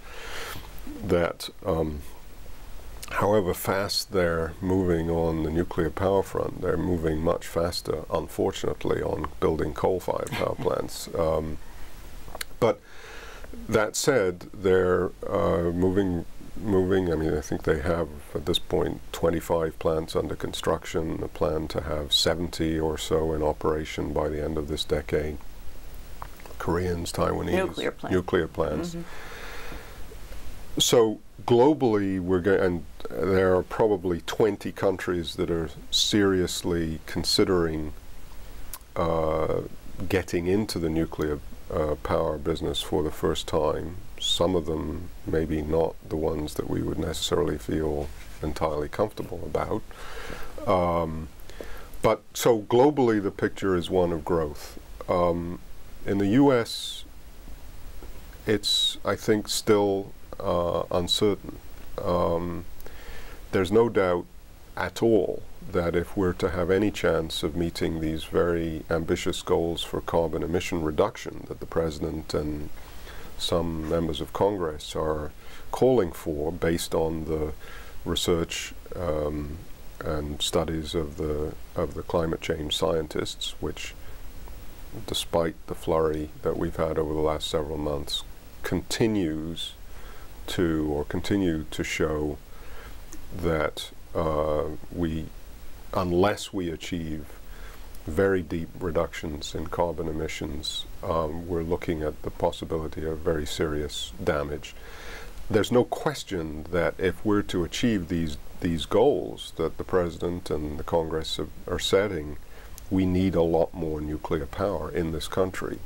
that um, however fast they're moving on the nuclear power front, they're moving much faster, unfortunately, on building coal-fired power *laughs* plants. Um, but that said, they're uh, moving moving. I mean, I think they have at this point 25 plants under construction, a plan to have 70 or so in operation by the end of this decade. Koreans, Taiwanese, nuclear, plant. nuclear plants. Mm -hmm. So globally, we're going, and there are probably 20 countries that are seriously considering uh, getting into the nuclear uh, power business for the first time. Some of them maybe not the ones that we would necessarily feel entirely comfortable about. Um, but so globally, the picture is one of growth. Um, in the U.S., it's I think still uh, uncertain. Um, there's no doubt at all that if we're to have any chance of meeting these very ambitious goals for carbon emission reduction that the President and some members of Congress are calling for based on the research um, and studies of the of the climate change scientists, which, despite the flurry that we've had over the last several months, continues to or continue to show that uh, we, unless we achieve very deep reductions in carbon emissions, um, we're looking at the possibility of very serious damage. There's no question that if we're to achieve these these goals that the president and the Congress have, are setting, we need a lot more nuclear power in this country.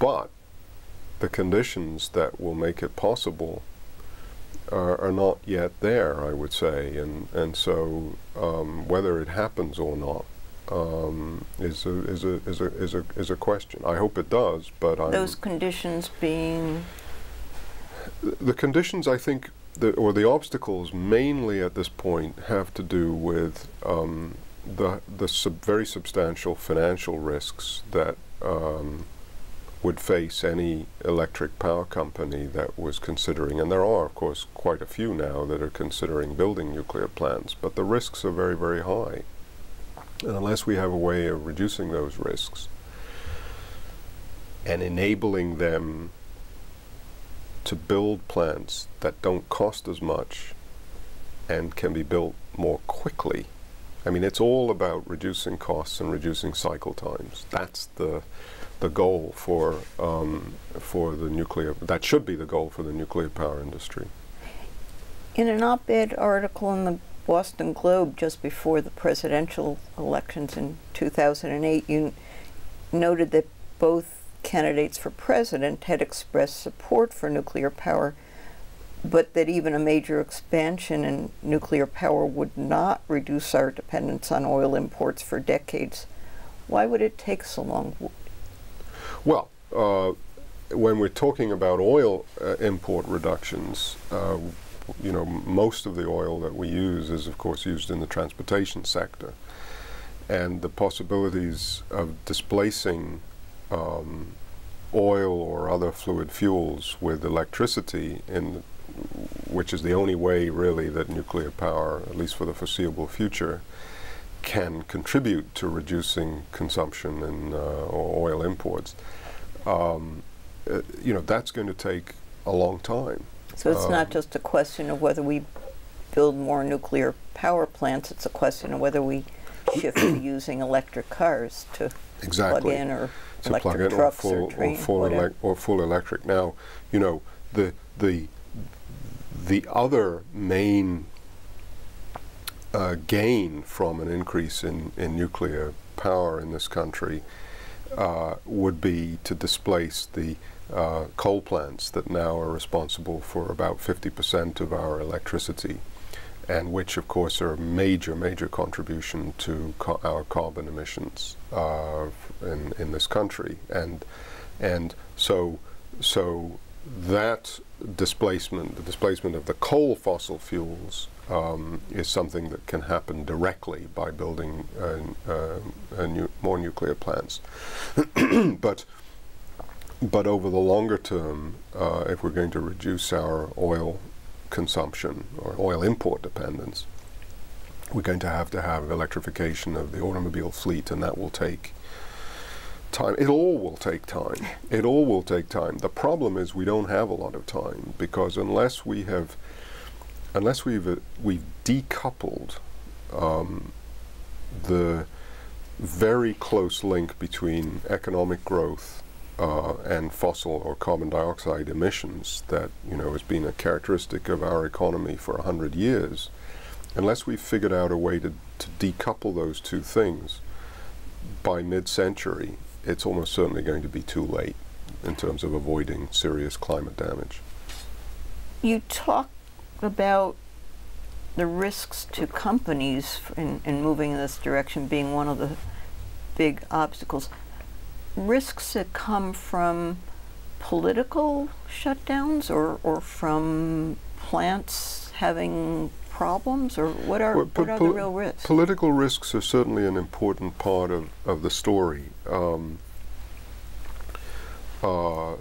But the conditions that will make it possible are, are not yet there, I would say. And, and so um, whether it happens or not um, is, a, is, a, is, a, is, a, is a question. I hope it does, but I'm Those conditions being the conditions I think the, or the obstacles mainly at this point have to do with um, the the sub very substantial financial risks that um, would face any electric power company that was considering, and there are of course quite a few now that are considering building nuclear plants, but the risks are very very high, and unless we have a way of reducing those risks and enabling them to build plants that don't cost as much and can be built more quickly. I mean, it's all about reducing costs and reducing cycle times. That's the the goal for um, for the nuclear. That should be the goal for the nuclear power industry. In an op-ed article in the Boston Globe just before the presidential elections in 2008, you noted that both candidates for president had expressed support for nuclear power, but that even a major expansion in nuclear power would not reduce our dependence on oil imports for decades. Why would it take so long? Well, uh, when we're talking about oil uh, import reductions, uh, you know, most of the oil that we use is, of course, used in the transportation sector. And the possibilities of displacing um, oil or other fluid fuels with electricity, in, which is the only way really that nuclear power, at least for the foreseeable future, can contribute to reducing consumption in uh, oil imports. Um, uh, you know, that's going to take a long time. So it's um, not just a question of whether we build more nuclear power plants, it's a question of whether we shift to *clears throat* using electric cars to exactly. plug in or to electric plug in trucks or full, or, train, or, full or full electric. Now, you know, the, the, the other main uh, gain from an increase in, in nuclear power in this country uh, would be to displace the uh, coal plants that now are responsible for about 50% of our electricity and which of course are a major, major contribution to our carbon emissions uh, in, in this country. And, and so, so that displacement, the displacement of the coal fossil fuels um, is something that can happen directly by building uh, uh, nu more nuclear plants. *clears throat* but but over the longer term, uh, if we're going to reduce our oil consumption or oil import dependence, we're going to have to have electrification of the automobile fleet, and that will take time. It all will take time. *laughs* It all will take time. The problem is we don't have a lot of time because unless we have, unless we've uh, we've decoupled um, the very close link between economic growth uh, and fossil or carbon dioxide emissions that you know has been a characteristic of our economy for a hundred years, unless we've figured out a way to, to decouple those two things by mid-century, it's almost certainly going to be too late in terms of avoiding serious climate damage. You talk about the risks to companies in, in moving in this direction being one of the big obstacles. Risks that come from political shutdowns or, or from plants having problems or what are, Well, what are the real risks? Political risks are certainly an important part of, of the story. Um, uh,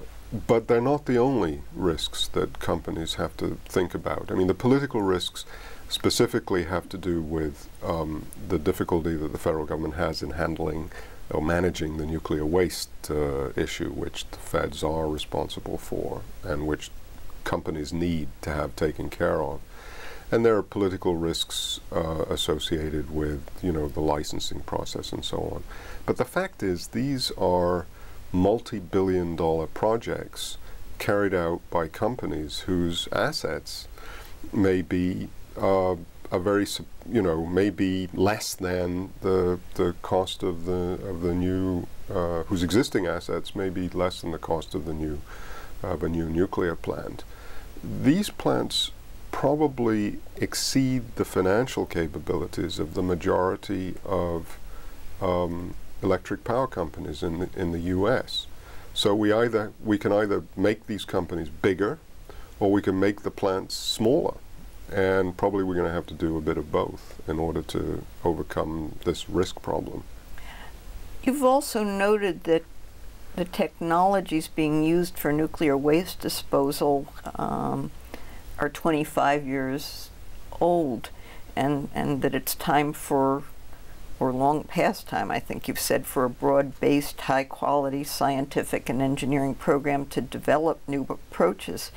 but they're not the only risks that companies have to think about. I mean, the political risks specifically have to do with um, the difficulty that the federal government has in handling or managing the nuclear waste uh, issue, which the feds are responsible for and which companies need to have taken care of. And there are political risks uh, associated with, you know, the licensing process and so on. But the fact is, these are multi-billion dollar projects carried out by companies whose assets may be uh, are very, you know, maybe less than the the cost of the of the new uh, whose existing assets may be less than the cost of the new of a new nuclear plant. These plants probably exceed the financial capabilities of the majority of um, electric power companies in the, in the U.S. So we either we can either make these companies bigger, or we can make the plants smaller, and probably we're going to have to do a bit of both in order to overcome this risk problem. You've also noted that the technologies being used for nuclear waste disposal um, are 25 years old, and and that it's time for or long past time, I think you've said, for a broad-based, high-quality scientific and engineering program to develop new approaches.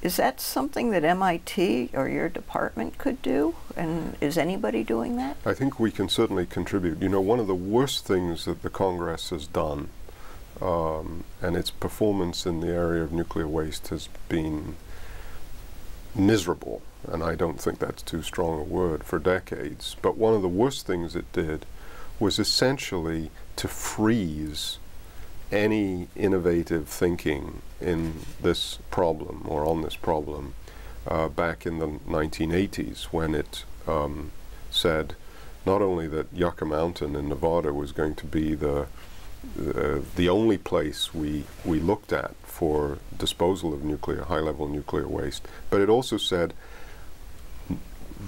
Is that something that MIT or your department could do? And is anybody doing that? I think we can certainly contribute. You know, one of the worst things that the Congress has done, um, and its performance in the area of nuclear waste has been miserable and I don't think that's too strong a word, for decades. But one of the worst things it did was essentially to freeze any innovative thinking in this problem or on this problem uh, back in the 1980s when it um, said not only that Yucca Mountain in Nevada was going to be the uh, the only place we we looked at for disposal of nuclear high level nuclear waste, but it also said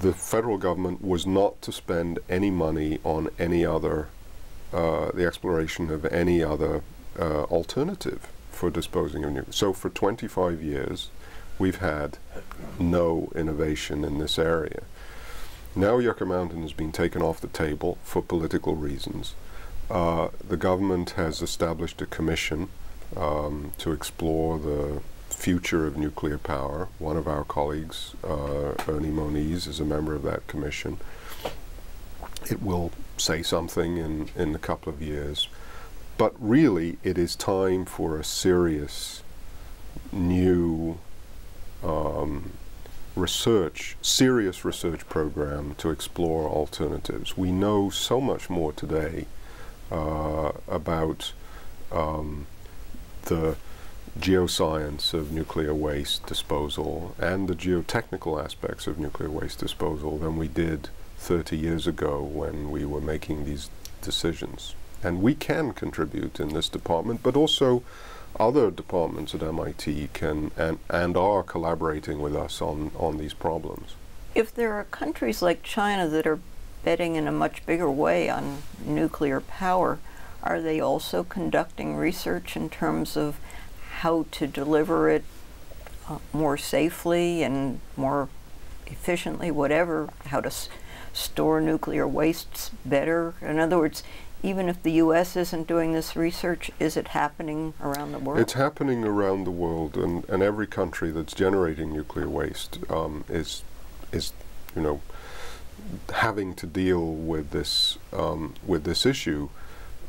the federal government was not to spend any money on any other, uh, the exploration of any other uh, alternative for disposing of nuclear. So for 25 years, we've had no innovation in this area. Now Yucca Mountain has been taken off the table for political reasons. Uh, the government has established a commission um, to explore the future of nuclear power. One of our colleagues, uh, Ernie Moniz, is a member of that commission. It will say something in, in a couple of years. But really, it is time for a serious new um, research, serious research program to explore alternatives. We know so much more today uh, about um, the geoscience of nuclear waste disposal and the geotechnical aspects of nuclear waste disposal than we did 30 years ago when we were making these decisions. And we can contribute in this department, but also other departments at MIT can and, and are collaborating with us on, on these problems. If there are countries like China that are betting in a much bigger way on nuclear power, are they also conducting research in terms of how to deliver it uh, more safely and more efficiently, whatever, how to store nuclear wastes better. In other words, even if the U.S. isn't doing this research, is it happening around the world? It's happening around the world, and, and every country that's generating nuclear waste um, is, is, you know, having to deal with this um, with this issue.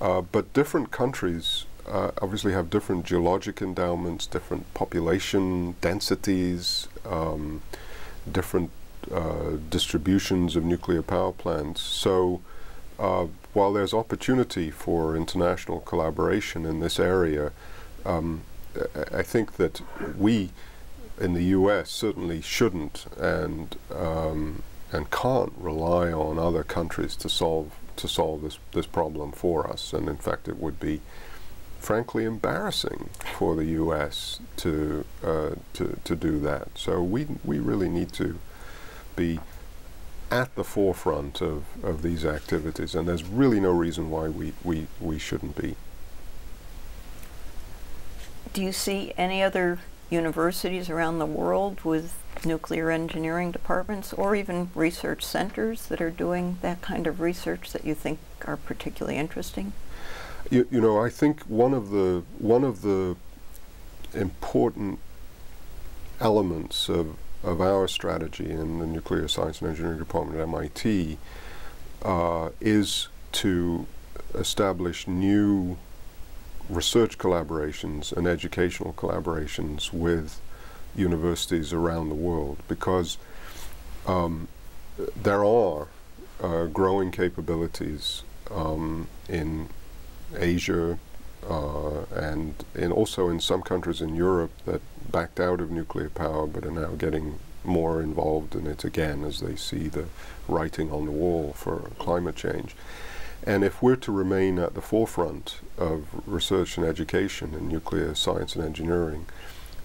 Uh, but different countries uh, obviously have different geologic endowments, different population densities, um, different uh, distributions of nuclear power plants. So uh, while there's opportunity for international collaboration in this area, um, I think that we in the U.S. certainly shouldn't and um, and can't rely on other countries to solve to solve this this problem for us. And in fact, it would be frankly embarrassing for the U.S. to uh, to to do that. So we we really need to be at the forefront of, of these activities, and there's really no reason why we, we, we shouldn't be. Do you see any other universities around the world with nuclear engineering departments or even research centers that are doing that kind of research that you think are particularly interesting? You, you know, I think one of the one of the important elements of of our strategy in the Nuclear Science and Engineering Department at MIT uh, is to establish new research collaborations and educational collaborations with universities around the world because um, there are uh, growing capabilities um, in Asia uh, and in also in some countries in Europe that backed out of nuclear power but are now getting more involved in it again as they see the writing on the wall for climate change. And if we're to remain at the forefront of research and education in nuclear science and engineering,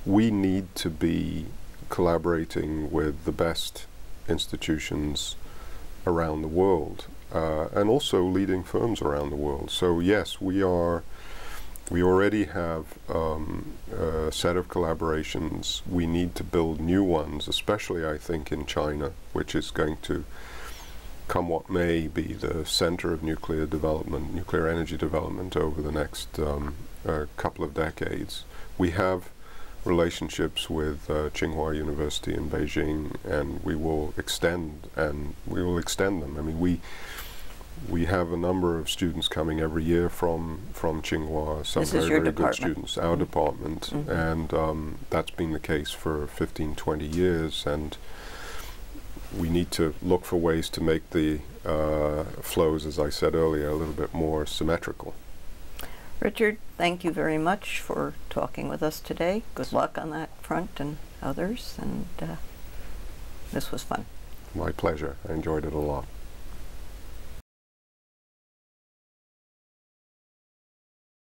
we need to be collaborating with the best institutions around the world uh, and also leading firms around the world. So yes, we are. We already have um, a set of collaborations. We need to build new ones, especially I think in China, which is going to come what may be the center of nuclear development, nuclear energy development over the next um, uh, couple of decades. We have relationships with uh, Tsinghua University in Beijing, and we will extend and we will extend them. I mean, we we have a number of students coming every year from from Tsinghua. Some This very very good students, our Mhm. department, Mhm. and um, that's been the case for 15, 20 years, and we need to look for ways to make the uh, flows, as I said earlier, a little bit more symmetrical. Richard, thank you very much for talking with us today. Good luck on that front and others, and uh, this was fun. My pleasure. I enjoyed it a lot.